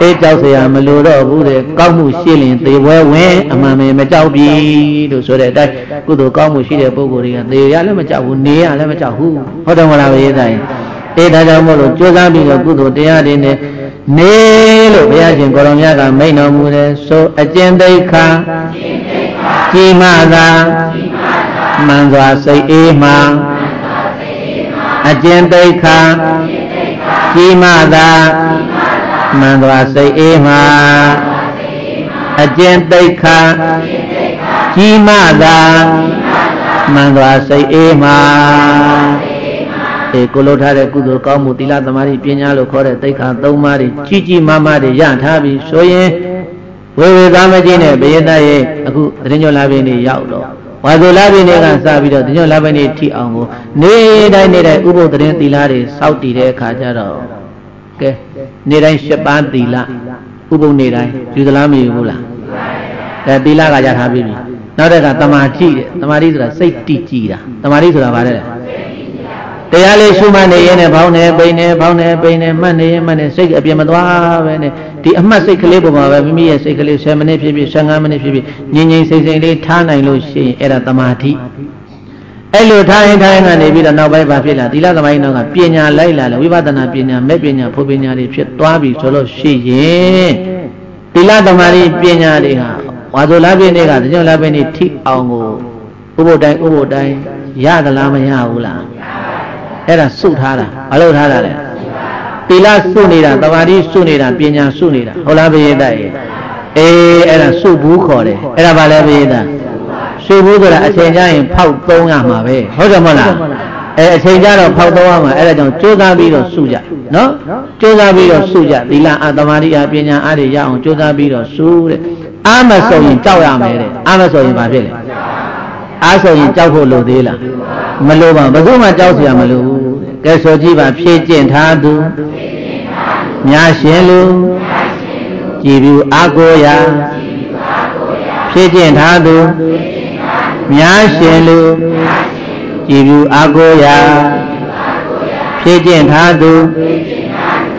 အေးကြောက်เสียမလို့တော့ဘူးတဲ့ကောက်မှုရှိရင်သေပွဲဝင်အမှန်ပဲမကြောက်ပြီလို့ဆိုတဲ့အတိုင်းကုသိုလ်ကောက်မှုရှိတဲ့ပုဂ္ဂိုလ်တွေကသေရလည်းမကြောက်ဘူးနေရလည်းမကြောက်ဘူးဟုတ်တယ်မလားဘုရားသားရင် အေးဒါကြောင့်မို့လို့ကြိုးစားပြီးတော့ကုသိုလ်တရားတွေနဲ့နေလို့ဘုရားရှင်ကိုရောင်မြတ်ကမိန့်တော်မူတယ်ဆိုအကျဉ်သိခာကြီးမှသာမှန်စွာစိတ်အေးမှအကျဉ်သိခာကြီးမှသာမှန်စွာစိတ်အေးမှအကျဉ်သိခာကြီးမှသာမှန်စွာစိတ်အေးမှေ ကိုလိုထားတဲ့ကုသိုလ်ကောင်းမှုသီလသမာဓိပညာလို့ခေါ်တဲ့သိက္ခာ၃ပါးတွေကြီးကြီးမားမားတွေရထားပြီဆိုရင်ဝေဝေသားမကြီးနဲ့ဘယတရဲ့အခုသတင်းကျော်လာပင်နေရောက်တော့ဝါဆိုလာပင်တွေကစပြီးတော့သတင်းကျော်လာပင်နေထိအောင်ကိုနေတိုင်းနေတိုင်းဥပုသ်သတင်းသီလတွေစောင့်တည်တဲ့အခါကျတော့ကဲနေတိုင်း၈ပါးသီလဥပုသ်နေတိုင်းယူသလားမယူဘူးလားအဲသီလကရထားပြီနောက်တစ်ခါတမာတိတဲ့တမာတိဆိုတာစိတ်တည်ကြည်တာတမာတိဆိုတာဘာလဲ တရားလေးရှုမှတ်နေရင်လည်းဘောင်းနေပိန်နေဘောင်းနေပိန်နေမှတ်နေရင်မှတ်နေစိတ်အပြင်းမသွားပဲနဲ့ဒီအမှတ်စိတ်ကလေးပုံမှာပဲမိမိရဲ့စိတ်ကလေး10မိနစ်ဖြစ်ဖြစ်15မိနစ်ဖြစ်ဖြစ်ငြိမ်ငြိမ်စိတ်စိတ်လေးထားနိုင်လို့ရှိရင်အဲ့ဒါတမာတိအဲ့လိုထားရင်ထားရင်ကနေပြီးတော့နောက်ပိုင်းဘာဖြစ်လာသီလသမားကြီးနောက်ကပညာလိုက်လာလေဝိပဿနာပညာမဲ့ပညာဖို့ပညာတွေဖြစ်သွားပြီဆိုလို့ရှိရင်သီလသမားကြီးပညာတွေဟာဝါဆိုလာပြည့်နေ့ကတကြွလာပြည့်နေ့ထိအောင်ကိုဥပုဒ္တိုင်းဥပုဒ္တိုင်းရသလားမရဘူးလား အဲ့ဒါစုထားတာမလုပ်ထားတာလေတိလစုနေတာတမာတိစုနေတာပညာစုနေတာဟုတ်လားဘယေတရေအေးအဲ့ဒါစုဘူးခေါ်တယ်အဲ့ဒါဘာလဲဘယေတစုဘူးဆိုတာအချိန်ကျရင်ဖောက်သုံးရမှာပဲဟုတ်တယ်မဟုတ်လားအဲအချိန်ကျတော့ဖောက်သုံးရမှာအဲ့ဒါကြောင့်ကြိုးစားပြီးတော့စုကြနော်ကြိုးစားပြီးတော့စုကြသီလအတမာတိအပညာအားတွေရအောင်ကြိုးစားပြီးတော့စုတဲ့အာမဆိုရင်ကြောက်ရမယ်တဲ့အာမဆိုရင်ဘာဖြစ်လဲအာဆိုရင်ကြောက်ဖို့လိုသေးလားမလိုပါဘူးဘယ်သူမှကြောက်စရာမလိုဘူး ကဲဆိုကြည့်ပါဖြည့်ကျင့်ထားသူမြာရှင်လူကြည်ပြူအာကိုရာဖြည့်ကျင့်ထားသူမြာရှင်လူကြည်ပြူအာကိုရာဖြည့်ကျင့်ထားသူ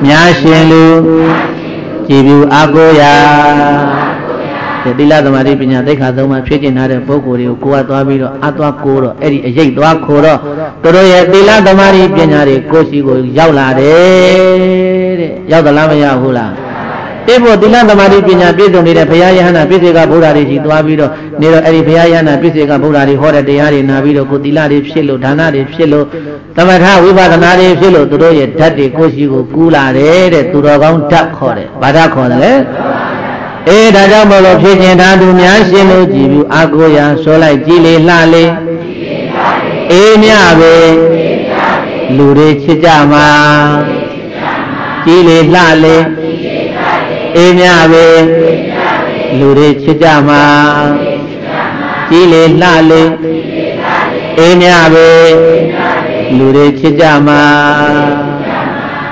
မြာရှင်လူကြည်ပြူအာကိုရာ တဲ့တိလသမာဓိပညာသိက္ခာသုံးပါးဖြည့်ကျင်ထားတဲ့ပုဂ္ဂိုလ်တွေကိုကိုယ်ကသွားပြီးတော့အသွားကိုတော့အဲ့ဒီအရေးသွားခိုးတော့သူတို့ရဲ့တိလသမာဓိပညာတွေကိုယ်စီကိုရောက်လာတယ်တဲ့ရောက်သလားမရောက်ဘူးလားအေးဖို့တိလသမာဓိပညာပြည့်စုံနေတဲ့ဘုရားယဟနာပြည့်စေကဗုဒ္ဓတွေကြီးသွားပြီးတော့နေတော့အဲ့ဒီဘုရားယဟနာပြည့်စေကဗုဒ္ဓတွေဟောတဲ့တရားတွေနာပြီးတော့ကိုတိလတွေဖြစ်လို့ဒါနတွေဖြစ်လို့သမထဝိပဿနာတွေဖြစ်လို့သူတို့ရဲ့ဓာတ်တွေကိုယ်စီကိုကူးလာတယ်တဲ့သူတော်ကောင်းဓာတ်ခေါ်တယ်ဘာဓာတ်ခေါ်တယ်လဲ အေးဒါကြောင့်မလို့ဖြစ်ခြင်းသာသူများရှင်လို့ကြည်ပြီးအာကိုရာဆိုလိုက်ကြည်လေလှလေအေးမြပဲလူတွေချစ်ကြမှာကြည်လေလှလေအေးမြပဲလူတွေချစ်ကြမှာကြည်လေလှလေအေးမြပဲလူတွေချစ်ကြမှာ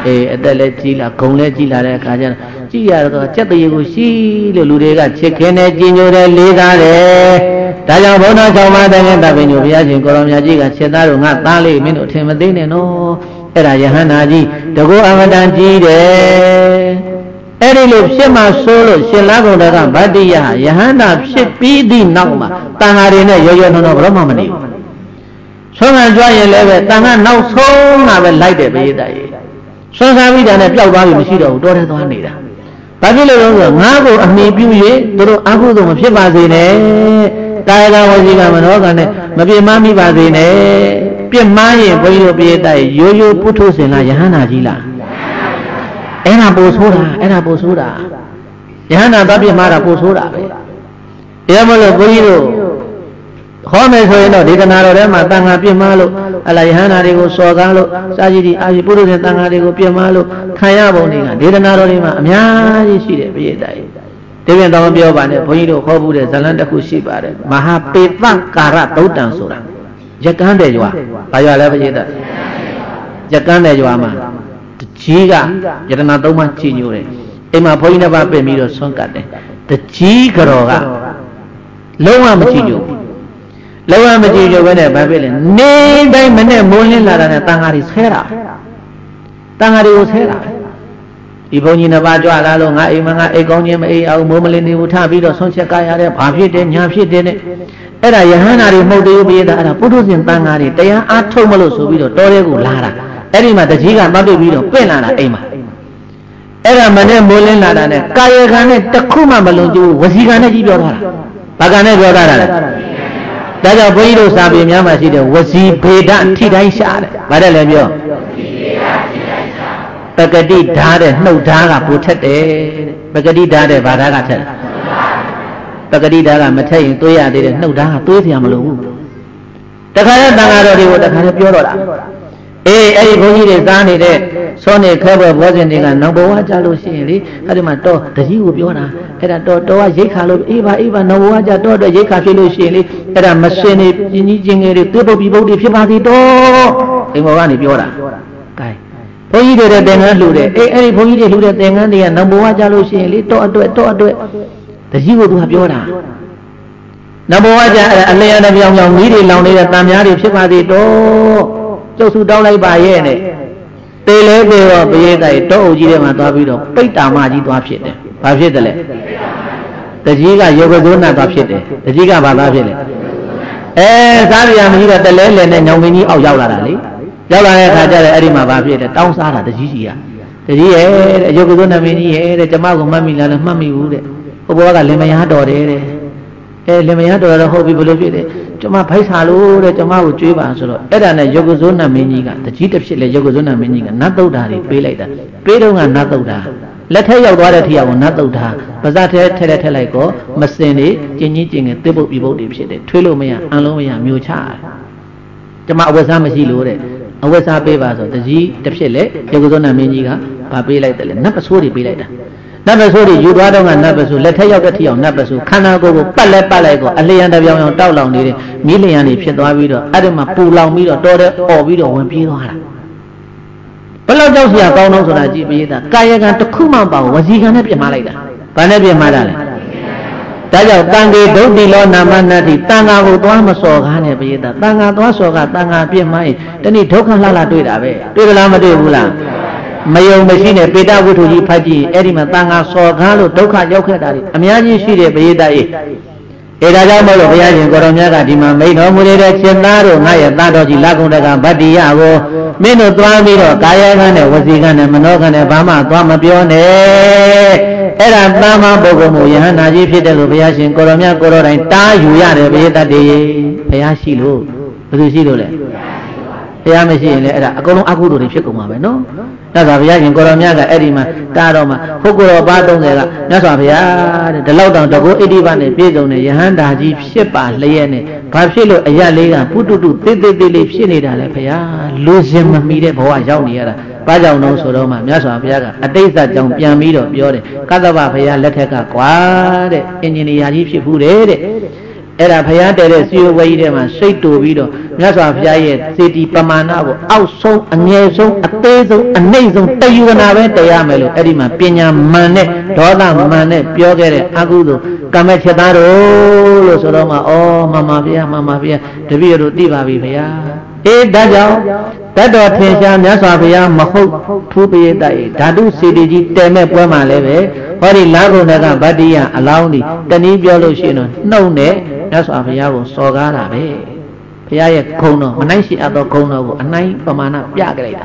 အေးအသက်လည်းကြီးလာဂုံလည်းကြီးလာတဲ့အခါကျတော့ ကြည့်ရတော့စက်တရေကိုရှိလို့လူတွေကချစ်ခင်တယ်ကြည်ညိုတယ်လေးစားတယ်ဒါကြောင့်ဘုန်းတော်၆ပါးတဲ့တပင်ညိုဘုရားရှင်ကိုရောင်မြတ်ကြီးကချက်သားတို့ငါသားလေးမင်းတို့ထင်မသိနဲ့နော်အဲ့ဒါယဟန္တာကြီးတကောအမတန်ကြီးတယ်အဲ့ဒီလိုဖြစ်မှဆိုးလို့ရှင်လာကုန်တကဗတ္တိယယဟန္တာဖြစ်ပြီးသည့်နောက်မှာတန်ဃာတွေနဲ့ရောရောနှောနှောဘယ်တော့မှမနေဘူးဆုံးခံကြွရင်လည်းပဲတန်ခါနောက်ဆုံးကပဲလိုက်တယ်ဘေးတိုင်ဆွမ်းစားပြီးတာနဲ့ပျောက်သွားပြီမရှိတော့ဘူးတော်တယ်သွားနေတာ ဘာဖြစ်လို့လဲဆိုတော့ငါ့ကိုအမိပြု၍သူတို့အကုသို့မဖြစ်ပါစေနဲ့ကာယကဝစီကမနောကနဲ့မပြင်းမမိပါစေနဲ့ပြစ်မှားရင်ဘုန်းကြီးတို့ပြေးတိုက်ရိုးရိုးပုထုဆင်လားယဟန္တာကြီးလားအဲ့ဒါပိုဆိုးတာအဲ့ဒါပိုဆိုးတာယဟန္တာသွားပြစ်မှားတာပိုဆိုးတာပဲအဲမလို့ဘုန်းကြီးတို့ ဟောမယ်ဆိုရင်တော့ဒေသနာတော်ထဲမှာတန်ခါပြစ်မှားလို့အလားယဟန္တာတွေကိုစော်ကားလို့စာကြည့်ဒီအာရှိပုရုษတန်ခါတွေကိုပြစ်မှားလို့ခံရပုံတွေကဒေသနာတော်တွေမှာအများကြီးရှိတယ်ပြည့်တိုင်ဒီပြန်တော့ပြောပါနဲ့ဘုန်းကြီးတို့ခေါ်ဘူးတဲ့ဇလန်တစ်ခုရှိပါတယ်မဟာပေတကာရသုတ်တံဆိုတာရကန်းတဲ့ရွာဘာရွာလဲပြည့်တိုင်ရကန်းတဲ့ရွာမှာတကြီးကယတနာသုံးပါးချီညိုတယ်အိမ်မှာဘုန်းကြီးတစ်ပါးပြင်ပြီးတော့ဆွန့်ကတ်တယ်တကြီးကြော်ကလုံးဝမချီညိုဘူး လောကမကြည့်ကြဘဲနဲ့ဘာဖြစ်လဲနေတိုင်းမနဲ့မိုးလင်းလာတာနဲ့တန်ဃာတွေဆဲတာတန်ဃာတွေကိုဆဲတာဒီဘုန်းကြီးနှစ်ပါးကြွလာလို့ငါအိမ်မငါအိမ်ကောင်းခြင်းမအိမ်အောင်မိုးမလင်းနေဘူးထပြီးတော့ဆုံးချက်ကရတဲ့ဘာဖြစ်တယ်ညာဖြစ်တယ်နဲ့အဲ့ဒါယဟန္တာတွေမှုတ်သေးပြီးတာအဲ့ဒါပုထုဇဉ်တန်ဃာတွေတရားအားထုတ်မလို့ဆိုပြီးတော့တော်တဲ့ကိုလာတာအဲ့ဒီမှာတကြီးကပတ်ပြပြီးတော့ပြင့်လာတာအိမ်မှာအဲ့ဒါမနဲ့မိုးလင်းလာတာနဲ့ကာယကံနဲ့တခုမှမလုံကျူဝစီကံနဲ့ကြီးပြောထားတာဘာကံနဲ့ပြောထားတာလဲ ဒါကြောင့်ဘုန်းကြီးတို့စာပေများမှာရှိတဲ့ဝစီဘေဒထိတိုင်းရှာတယ်။ဘာတဲ့လဲပြော။ပကတိဓာတဲ့နှုတ်ဓာကပိုထက်တယ်တဲ့။ပကတိဓာတဲ့ဘာဓာကထက်လဲ။ပကတိဓာကမထက်ရင်တွေးရသေးတဲ့နှုတ်ဓာကတွေးစရာမလိုဘူး။တခါတည်းတန်ဃာတော်တွေကိုတခါတည်းပြောတော့တာ။အေးအဲ့ဒီဘုန်းကြီးတွေစားနေတဲ့စောနေခဲဘွယ်ဘောဇင်တွေကနောက်ဘဝကြလို့ရှိရင်လေအဲ့ဒီမှာတော့တကြီးကိုပြောတာအဲ့ဒါတော့တော့ကရိတ်ခါလို့အေးပါအေးပါနောက်ဘဝကြတော့တော့ရိတ်ခါဖြစ်လို့ရှိရင်လေ အဲ့ဒါမစင်နေပြင်းကြီးချင်းငယ်တွေသွေးပုတ်ပြီးပုတ်တွေဖြစ်ပါသေးတော့အိမ်ဘောကနေပြောတာကဲဘုန်းကြီးတွေတဲ့သင်္ကန်းလှူတယ်အေးအဲ့ဒီဘုန်းကြီးတွေလှူတဲ့သင်္ကန်းတွေကနောက်ဘဝကြလို့ရှိရင်လေတော့အတွက်တော့အတွက်တကြီးကိုသူကပြောတာနဘောဝကြအလျံတပြောင်ပြောင်မိတွေလောင်နေတဲ့တန်များတွေဖြစ်ပါသေးတော့ကျုပ်စုတောင်းလိုက်ပါရဲ့နဲ့တေလဲပေတော့ပရိသတ်တောအုပ်ကြီးထဲမှာသွားပြီးတော့ပိတ်တာမကြီးသွားဖြစ်တယ်။ဘာဖြစ်တယ်လဲ။တကြီးကယောဂဇုနာသွားဖြစ်တယ်။တကြီးကဘာသွားဖြစ်လဲ။ အဲစားရမကြီးကတလဲလဲနဲ့ညောင်မင်းကြီးအောက်ရောက်လာတာလေ။ရောက်လာတဲ့အခါကျတော့အဲ့ဒီမှာဘာဖြစ်တယ်တောင်းစားတာတကြီးကြီးကတကြီးရဲ့တဲ့ယောဂဇုနာမင်းကြီးရဲ့တဲ့ကျမကိုမှတ်မိလားလဲမှတ်မိဘူးတဲ့။ဟိုဘဝကလင်မယားတော်တယ်တဲ့။အဲလင်မယားတော်တော့ဟုတ်ပြီဘယ်လိုဖြစ်လဲ။ကျမဖိုက်ဆာလို့တဲ့ကျမကိုကြွေးပါဆိုတော့အဲ့ဒါနဲ့ယောဂဇုဏမင်းကြီးကတကြီးတစ်ဖြစ်လေယောဂဇုဏမင်းကြီးကနတ်တုတ်တာတွေပေးလိုက်တာပေးတော့ကနတ်တုတ်တာ လက်ထဲရောက်သွားတဲ့ထိအောင်နတ်တုတ်တာပါဇက်ထဲထဲထဲထက်လိုက်ကောမစင်နေကျင်းကြီးကျင်းငယ်တစ်ပုတ်ပြပုတ်တွေဖြစ်တယ်ထွေးလို့မရအံလုံးမရမျိုးချကျမအဝတ်စားမရှိလို့တဲ့အဝတ်စားပေးပါဆိုတကြီးတစ်ဖြစ်လေယောဂဇုဏမင်းကြီးကဗာပေးလိုက်တယ်လေနတ်ပစိုးတွေပေးလိုက်တာနတ်ပစိုးတွေယူသွားတော့ကနတ်ပစိုးလက်ထက်ရောက်တဲ့ထီအောင်နတ်ပစိုးခန္ဓာကိုယ်ကိုပတ်လဲပတ်လိုက်ကိုအလျံတပြောင်အောင်တောက်လောင်နေတဲ့မီးလျံတွေဖြစ်သွားပြီးတော့အဲ့ဒီမှာပူလောင်ပြီးတော့တော်တဲ့អော်ပြီးတော့ဝင်ပြေးသွားတာ ဘယ်လောက်ကြောက်စရာကောင်းတော့ဆိုတာကြည့်ပြီးသားကာယကံတစ်ခုမှမပါဘူးဝစီကံနဲ့ပြင်မလိုက်တာဘာနဲ့ပြင်မတာလဲဒါကြောင့်တန်ခေဒုတိလောနာမနတ္တိတန်ဃာကိုသွားမစော်ကားနဲ့ပြေးတာတန်ဃာသွားစော်ကတန်ဃာပြစ်မိုင်းတနေ့ဒုက္ခလှလှတွေ့တာပဲတွေ့ကြလားမတွေ့ဘူးလားမယုံမရှိနဲ့ပေတဝိထုကြီးဖတ်ကြည့်အဲ့ဒီမှာတန်ခါစော်ကားလို့ဒုက္ခရောက်ခဲ့တာတွေအများကြီးရှိတယ်ပရိသတ်ကြီး အဲဒါကြောင့်မို့လို့ဘုရားရှင်ကိုရောမြတ်ကဒီမှာမိန်တော်မူတဲ့ရှင်သားတို့ငါရဲ့သားတော်ကြီးလက်ကုံတကဗတ္တိယကိုမင်းတို့သွားပြီးတော့ကာယကံနဲ့ဝစီကံနဲ့မနောကံနဲ့ဘာမှသွားမပြောနဲ့အဲ့ဒါတာမပုဂ္ဂိုလ်မို့ယဟန္တာကြီးဖြစ်တယ်လို့ဘုရားရှင်ကိုရောမြတ်ကိုရောတိုင်းတားယူရတယ်ပရိသတ်တွေဘုရားရှိလို့ဘယ်သူရှိလို့လဲတရားမရှိရင်လည်းအဲ့ဒါအကုန်လုံးအကုသိုလ်တွေဖြစ်ကုန်မှာပဲနော်။ ဒါဆိုဘုရားရှင်ကိုရောမြတ်ကအဲ့ဒီမှာတားတော့မှဟုတ်ကိုရောပါ30ကမြတ်စွာဘုရားတဲ့ဒီလောက်တောင်တကုဣတိပနဲ့ပြည့်စုံတဲ့ယဟန္တာကြီးဖြစ်ပါလျက်နဲ့ဘာဖြစ်လို့အရလေးကပုတုတုတိတိတိလေးဖြစ်နေတာလဲဘုရားလူစင်မမီတဲ့ဘဝရောက်နေရတာဘာကြောင့်လို့ဆိုတော့မှမြတ်စွာဘုရားကအတိတ်ဇကြောင့်ပြန်ပြီးတော့ပြောတယ်ကသဗ္ဗဘုရားလက်ထက်ကကွာတဲ့အင်ဂျင်နီယာကြီးဖြစ်ဘူးတဲ့တဲ့ အဲ့ဒါဘုရားတည်တဲ့စီယဝဲကြီးထဲမှာစိတ်တူပြီးတော့မြတ်စွာဘုရားရဲ့စေတီပမာဏကိုအောက်ဆုံးအငယ်ဆုံးအသေးဆုံးအနှိမ့်ဆုံးတယူနာပဲတရားမယ်လို့အဲ့ဒီမှာပညာမှန်နဲ့ဒေါသမန်နဲ့ပြောခဲ့တဲ့အကုသို့ကမ္မချက်သားတို့လို့ဆိုတော့မှဩမှန်ပါဗျာမှန်ပါဗျာတပည့်တို့သိပါပြီဗျာအေးဒါကြောင့်တတ်တော်ထင်ရှားမြတ်စွာဘုရားမဟုတ်ထူးပရိသတ်၏ဓာတုစေတီကြီးတဲမဲ့ပွဲမှာလည်းပဲဟောဒီလာကုန်ကဗတ္တိယအလောင်းဒီတနည်းပြောလို့ရှိရင်တော့နှုတ်နဲ့ မြတ်စွာဘုရားကိုစော်ကားတာပဲဘုရားရဲ့ခုံတော်မနိုင်ရှိအပ်သောခုံတော်ကိုအနိုင်ပမာဏပြကြလိုက်တာ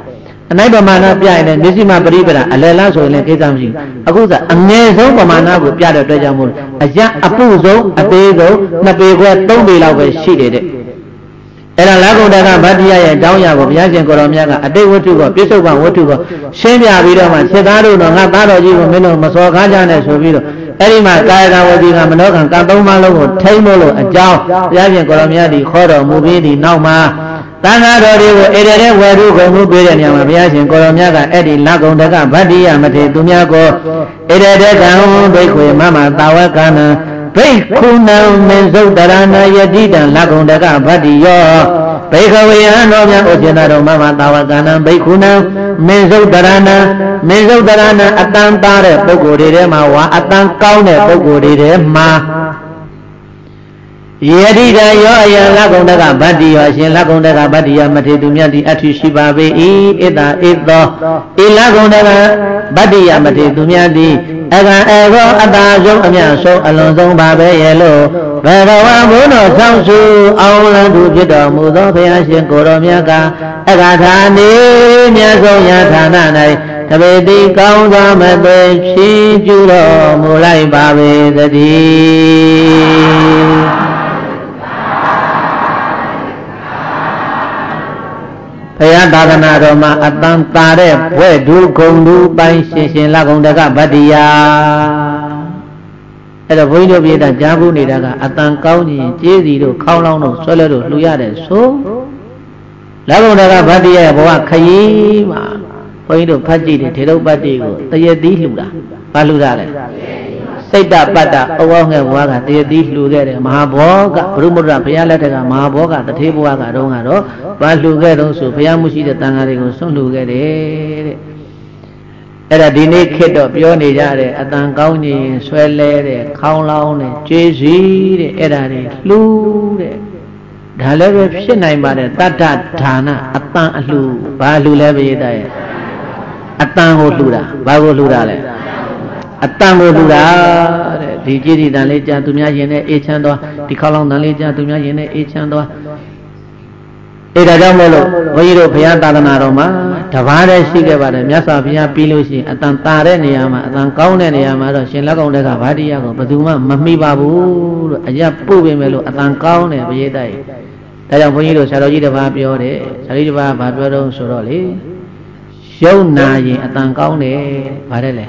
အနိုင်ပမာဏပြရင်လည်းမျက်စိမပရိပဒအလယ်လားဆိုရင်လည်းကိစ္စမရှိဘူးအခုကအငယ်ဆုံးပမာဏကိုပြတဲ့အတွက်ကြောင့်မို့အရအပုဆုံးအသေးဆုံးနှစ်ပေခွဲသုံးပေလောက်ပဲရှိတယ်တဲ့အဲ့ဒါလာကုံတကဗတ္တိယရဲ့တောင်းရကိုဘုရားရှင်ကိုရောမြတ်ကအတိတ်ဝတ္ထုကိုပြစ္ဆုတ်ပံဝတ္ထုကိုရှင်းပြပြီးတော့မှစေသားတို့တော့ငါသားတော်ကြီးကိုမင်းတို့မစော်ကားကြနဲ့ဆိုပြီးတော့ အဲ့ဒီမှာကာယကဝစီကမနောကံကံသုံးပါးလုံးကိုထိမ့်လို့အကြောင်းဘုရားရှင်ကိုရောမြတ်ဒီခေါ်တော်မူပြီးဒီနောက်မှာသံဃာတော်တွေကိုအေရတဲ့ဝေရုဂုံမှုပေးတဲ့နေရာမှာဘုရားရှင်ကိုရောမြတ်ကအဲ့ဒီလကုံတကဗတ္တိယမထေသူများကိုအေရတဲ့ကံဘိခွေမမတာဝကနံဘိက္ခုနံမေဇုတ်တရဏယတိတံလကုံတကဗတ္တိယော ဘိခဝေယံတော်မြတ်ဥစ္စနာတော်မမတာဝကနံဘိက္ခုနံမေဇုတ်တရဏမေဇုတ်တရဏအတန်သားတဲ့ပုဂ္ဂိုလ်တွေထဲမှာဝါအတန်ကောင်းတဲ့ပုဂ္ဂိုလ်တွေထဲမှာ ယတိတယောအယံလကုံတကဗတ္တိယောရှင်လကုံတကဗတ္တိယမထေသူမြတ်တိအထုရှိပါပေ၏ဣတဣသောဣလကုံတကဗတ္တိယမထေသူမြတ်တိအကံအေကောအတာဆုံးအမြတ်ဆုံးအလွန်ဆုံးပါပဲရဲ့လို့ဘဂဝါဘုန်းတော်ဆောင်းစုအောင်လံသူဖြစ်တော်မူသောဘုရားရှင်ကိုတော်မြတ်ကအကထာနေမြတ်ဆုံးယထာဏ၌တပေတိကောင်းစွာမသွေဖြည့်ကျူတော်မူလိုက်ပါပေသတည်း ဘုရားသာသနာတော်မှာအတန်တာတဲ့ဘွဲ့ဒုဂုံဒုပိုင်းရှင်ရှင်လကုံတကဗတ္တိယအဲ့တော့ဘုန်းကြီးတို့ပြည်တာကြားဘူးနေတာကအတန်ကောင်းခြင်းကျေးစီတို့ခေါင်းလောင်းတို့ဆွဲလဲတို့လှူရတယ်ဆိုလကုံတကဗတ္တိယဘဝခရီးမှာဘုန်းကြီးတို့ဖတ်ကြည့်တယ်ထေရုပ်ပတ္တိကိုတရသီးလှူတာဘာလှူတာလဲ စိတ်တပတ္တအဝေါငယ်ဘွားကတရသီးလှူခဲ့တယ်မဟာဘောကဘုရုမုဒ္ဒဘုရားလက်ထက်ကမဟာဘောကတထေဘွားကတော့ကတော့ဘာလှူခဲ့တော့ဆိုဘုရားမှုရှိတဲ့တန်ဃာတွေကိုဆွန့်လှူခဲ့တယ်တဲ့အဲ့ဒါဒီနေ့ခေတ်တော့ပြောနေကြတယ်အတန်ကောင်းခြင်းဆွဲလဲတဲ့ခေါင်းလောင်းတဲ့ကျေးစီတဲ့အဲ့ဒါတွေလှူတဲ့ဒါလည်းပဲဖြစ်နိုင်ပါတယ်တတ္တဌာနအတန်အလှဘာလှူလဲပရိသတ်ရဲ့အတန်ကိုလှူတာဘာကိုလှူတာလဲ အတန်ကိုလှူတာတဲ့ဒီကြည်ဒီတန်လေးကြာသူများရင်နဲ့အေးချမ်းသွားဒီခေါလောင်းတန်လေးကြာသူများရင်နဲ့အေးချမ်းသွားအဲဒါကြောင့်မို့လို့ဘုန်းကြီးတို့ဘုရားသာသနာတော်မှာတပါးတည်းရှိခဲ့ပါတယ်မြတ်စွာဘုရားပြီးလို့ရှိရင်အတန်တာတဲ့နေရာမှာအတန်ကောင်းတဲ့နေရာမှာတော့ရှင်လက်ကောင်တက်ကဗာတိယကိုဘယ်သူမှမမိပါဘူးလို့အရက်ပို့ပြင်မယ်လို့အတန်ကောင်းတယ်ဘုရားတိုက်ဒါကြောင့်ဘုန်းကြီးတို့ဆရာတော်ကြီးတပါးပြောတယ်ဆရာကြီးတပါးဗာပြောတော့ဆိုတော့လေရုံနာရင်အတန်ကောင်းတယ်ဗါတဲ့လေ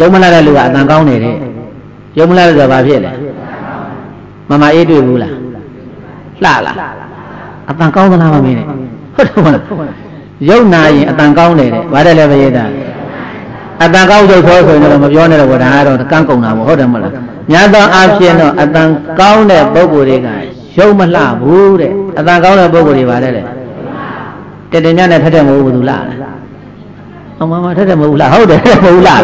ရုံမလာတဲ့လူကအတန်ကောင်းတယ်တဲ့ရုံမလာတဲ့ဆိုဘာဖြစ်လဲမမအေးတွေ့ဘူးလားလှလားအတန်ကောင်းသလားမမင်းနဲ့ဟုတ်တယ်မလားရုပ်နာရင်အတန်ကောင်းတယ်တဲ့ဗါတယ်လေဘယေတာအတန်ကောင်းရုပ်သောဆိုရင်တော့မပြောနဲ့တော့ဒါကတော့ကန်းကုန်တာပေါ့ဟုတ်တယ်မလားညာတော့အဖြစ်တော့အတန်ကောင်းတဲ့ပုံကိုယ်တွေကရုပ်မလှဘူးတဲ့အတန်ကောင်းတဲ့ပုံကိုယ်တွေဗါတယ်လေတတင်မြနဲ့ထက်တဲ့မဟုတ်ဘူးသူလှလား အမမထက်တဲ့မဟုတ်လားဟုတ်တယ်မဟုတ်လား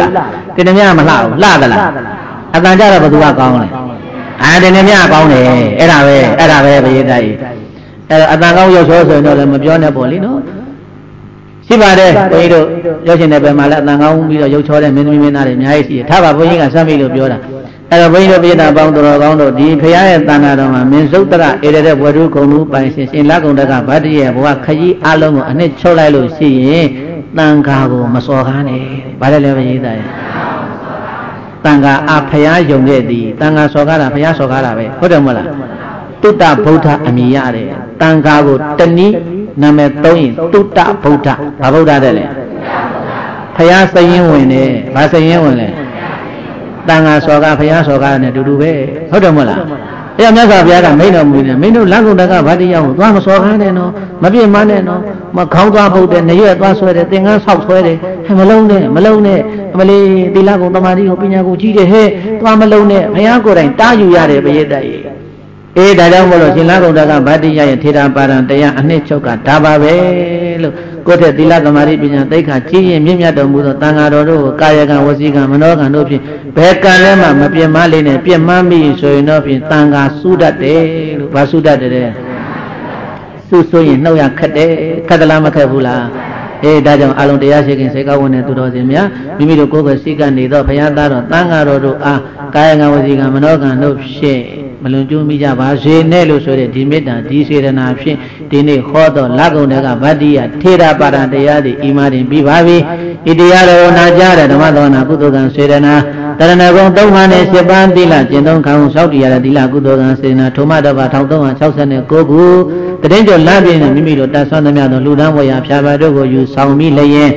တတင်မြမလှဘူးလှသလားအတန်ကြတော့ဘသူကကောင်းလဲအာတနေ့မြကောင်းတယ်အဲ့ဒါပဲအဲ့ဒါပဲဘယေတကြီးအဲ့တော့အတန်ကောင်းရောက်ချောဆိုရင်တော့လည်းမပြောနဲ့ပေါ့လေနော်ရှိပါတယ်ဘုန်းကြီးတို့ရောက်ရှင်တဲ့ဘက်မှာလည်းအတန်ကောင်းပြီးတော့ရုပ်ချောတဲ့မင်းသမီးမင်းသားတွေအများကြီးရှိတယ်ထားပါဘုန်းကြီးကစမ်းပြီလို့ပြောတာအဲ့တော့ဘုန်းကြီးတို့ပြည်သားပေါင်းတော်ကောင်းတို့ဒီဖရာရဲ့တန်ခါတော်မှာမင်းစုတ်တရဧရတဲ့ဘဝတုဂုံမှုပိုင်ရှင်ရှင်လကုံတကဗတ္တိရဲ့ဘဝခကြီးအလုံးကိုအနှစ်ချုပ်လိုက်လို့ရှိရင် တန်ခါကိုမစော်ကားနဲ့ဗါတယ်လည်းပဲရေးသားရဲ့တန်ခါအဖရာယုံခဲ့သည်တန်ခါစော်ကားတာဖရာစော်ကားတာပဲဟုတ်တယ်မဟုတ်လားတုတ္တဗုဒ္ဓအမိရတယ်တန်ခါကိုတနည်းနာမည်သုံးရင်တုတ္တဗုဒ္ဓဘာဗုဒ္ဓတဲ့လဲဖရာစရင်ဝင်တယ်ဘာစရင်ဝင်လဲတန်ခါစော်ကားဖရာစော်ကားနဲ့တူတူပဲဟုတ်တယ်မဟုတ်လား အဲ့မြတ်စွာဘုရားကမိန့်တော်မူနေမင်းတို့လက်ကုန်တကဗတ္တိယကိုသွားမစော်ခိုင်းနဲ့နော်မပြစ်မနဲ့နော်မခေါင်းသွားပုတ်တယ်နေရွက်သွားဆွဲတယ်သင်္ကန်းဆောက်ဆွဲတယ်မလုံးနဲ့မလုံးနဲ့အမလေးသီလကုံတမာတိကိုပညာကိုကြီးတယ်ဟဲ့သွားမလုံးနဲ့ဘုရားကိုယ်တိုင်တားယူရတယ်ဘယေတ္တရေအေးဒါကြောင့်မို့လို့ရှင်လကုံတကဗတ္တိယရဲ့ထေရပါဒံတရားအနှစ်ချုပ်ကဒါပါပဲလို့ ကိုယ့်တဲ့သီလသမာဓိပညာသိက္ခာကြီးရင်မြင့်မြတ်တော်မူသောတန်ဃာတော်တို့ကိုကာယကံဝစီကံမနောကံတို့ဖြင့်ဘယ်ကံလည်းမှမပြတ်မလေးနဲ့ပြတ်မမိဆိုရင်တော့ဖြင့်တန်ဃာစုတတ်တယ်လို့ဘာစုတတ်တယ်စုဆိုရင်နှုတ်ရခက်တယ်ခက်သလားမခက်ဘူးလား အေးဒါကြောင့်အလုံးတရားရှိခင်စေကောင်းဝင်တဲ့သူတော်စင်များမိမိတို့ကိုယ်ကိုယ်စိတ်ကနေတော့ဘုရားသားတော်တန်ဃာတော်တို့အားကာယကံဝစီကံမနောကံတို့ဖြင့်မလွန်ကျူးမိကြပါစေနဲ့လို့ဆိုတဲ့ဒီမေတ္တာဒီစေတနာဖြင့်ဒီနေ့ဟောတော်လက်ကုံတွေကဗတ္တိယထေရပါဒတရားတွေဤမှာတင်ပြီးပါပြီဤတရားတော်နာကြတဲ့ဓမ္မသောနာကုသိုလ်ကံစေတနာတရဏဂုံ၃ပါးနဲ့7ပါးသီလကျင့်သုံးခံအောင်စောင့်တည်ရတဲ့သီလကုသိုလ်ကံစေတနာထုံမတပါ1369ခု တရင်ကျော်လပြည့်နဲ့မိမိတို့တတ်ဆွမ်းသမျှသောလူဒန်းဝေယဖြာပါတို့ကိုယူဆောင်ပြီးလျင်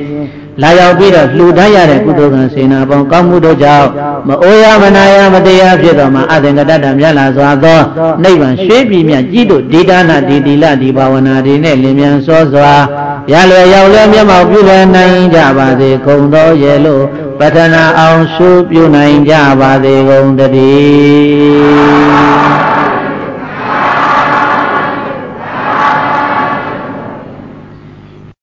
လာရောက်ပြီးတော့လှူဒန်းရတဲ့ကုသိုလ်ကံစေနာပေါင်းကောင်းမှုတို့ကြောင့်မအိုးရမနာရမတရားဖြစ်တော်မှာအသင်္ကတတ္တမြတ်လာစွာသောနိဗ္ဗာန်ရွှေပြည်မြတ်ကြီးတို့ဒေတာနာဒီတိလဒီဘာဝနာတွေနဲ့လင်မြန်စောစွာရလွယ်ရောက်လဲမျက်မှောက်ပြုလဲနိုင်ကြပါစေကုန်သောရဲ့လို့ပထနာအောင်ရှုပြုနိုင်ကြပါစေကုန်တည်း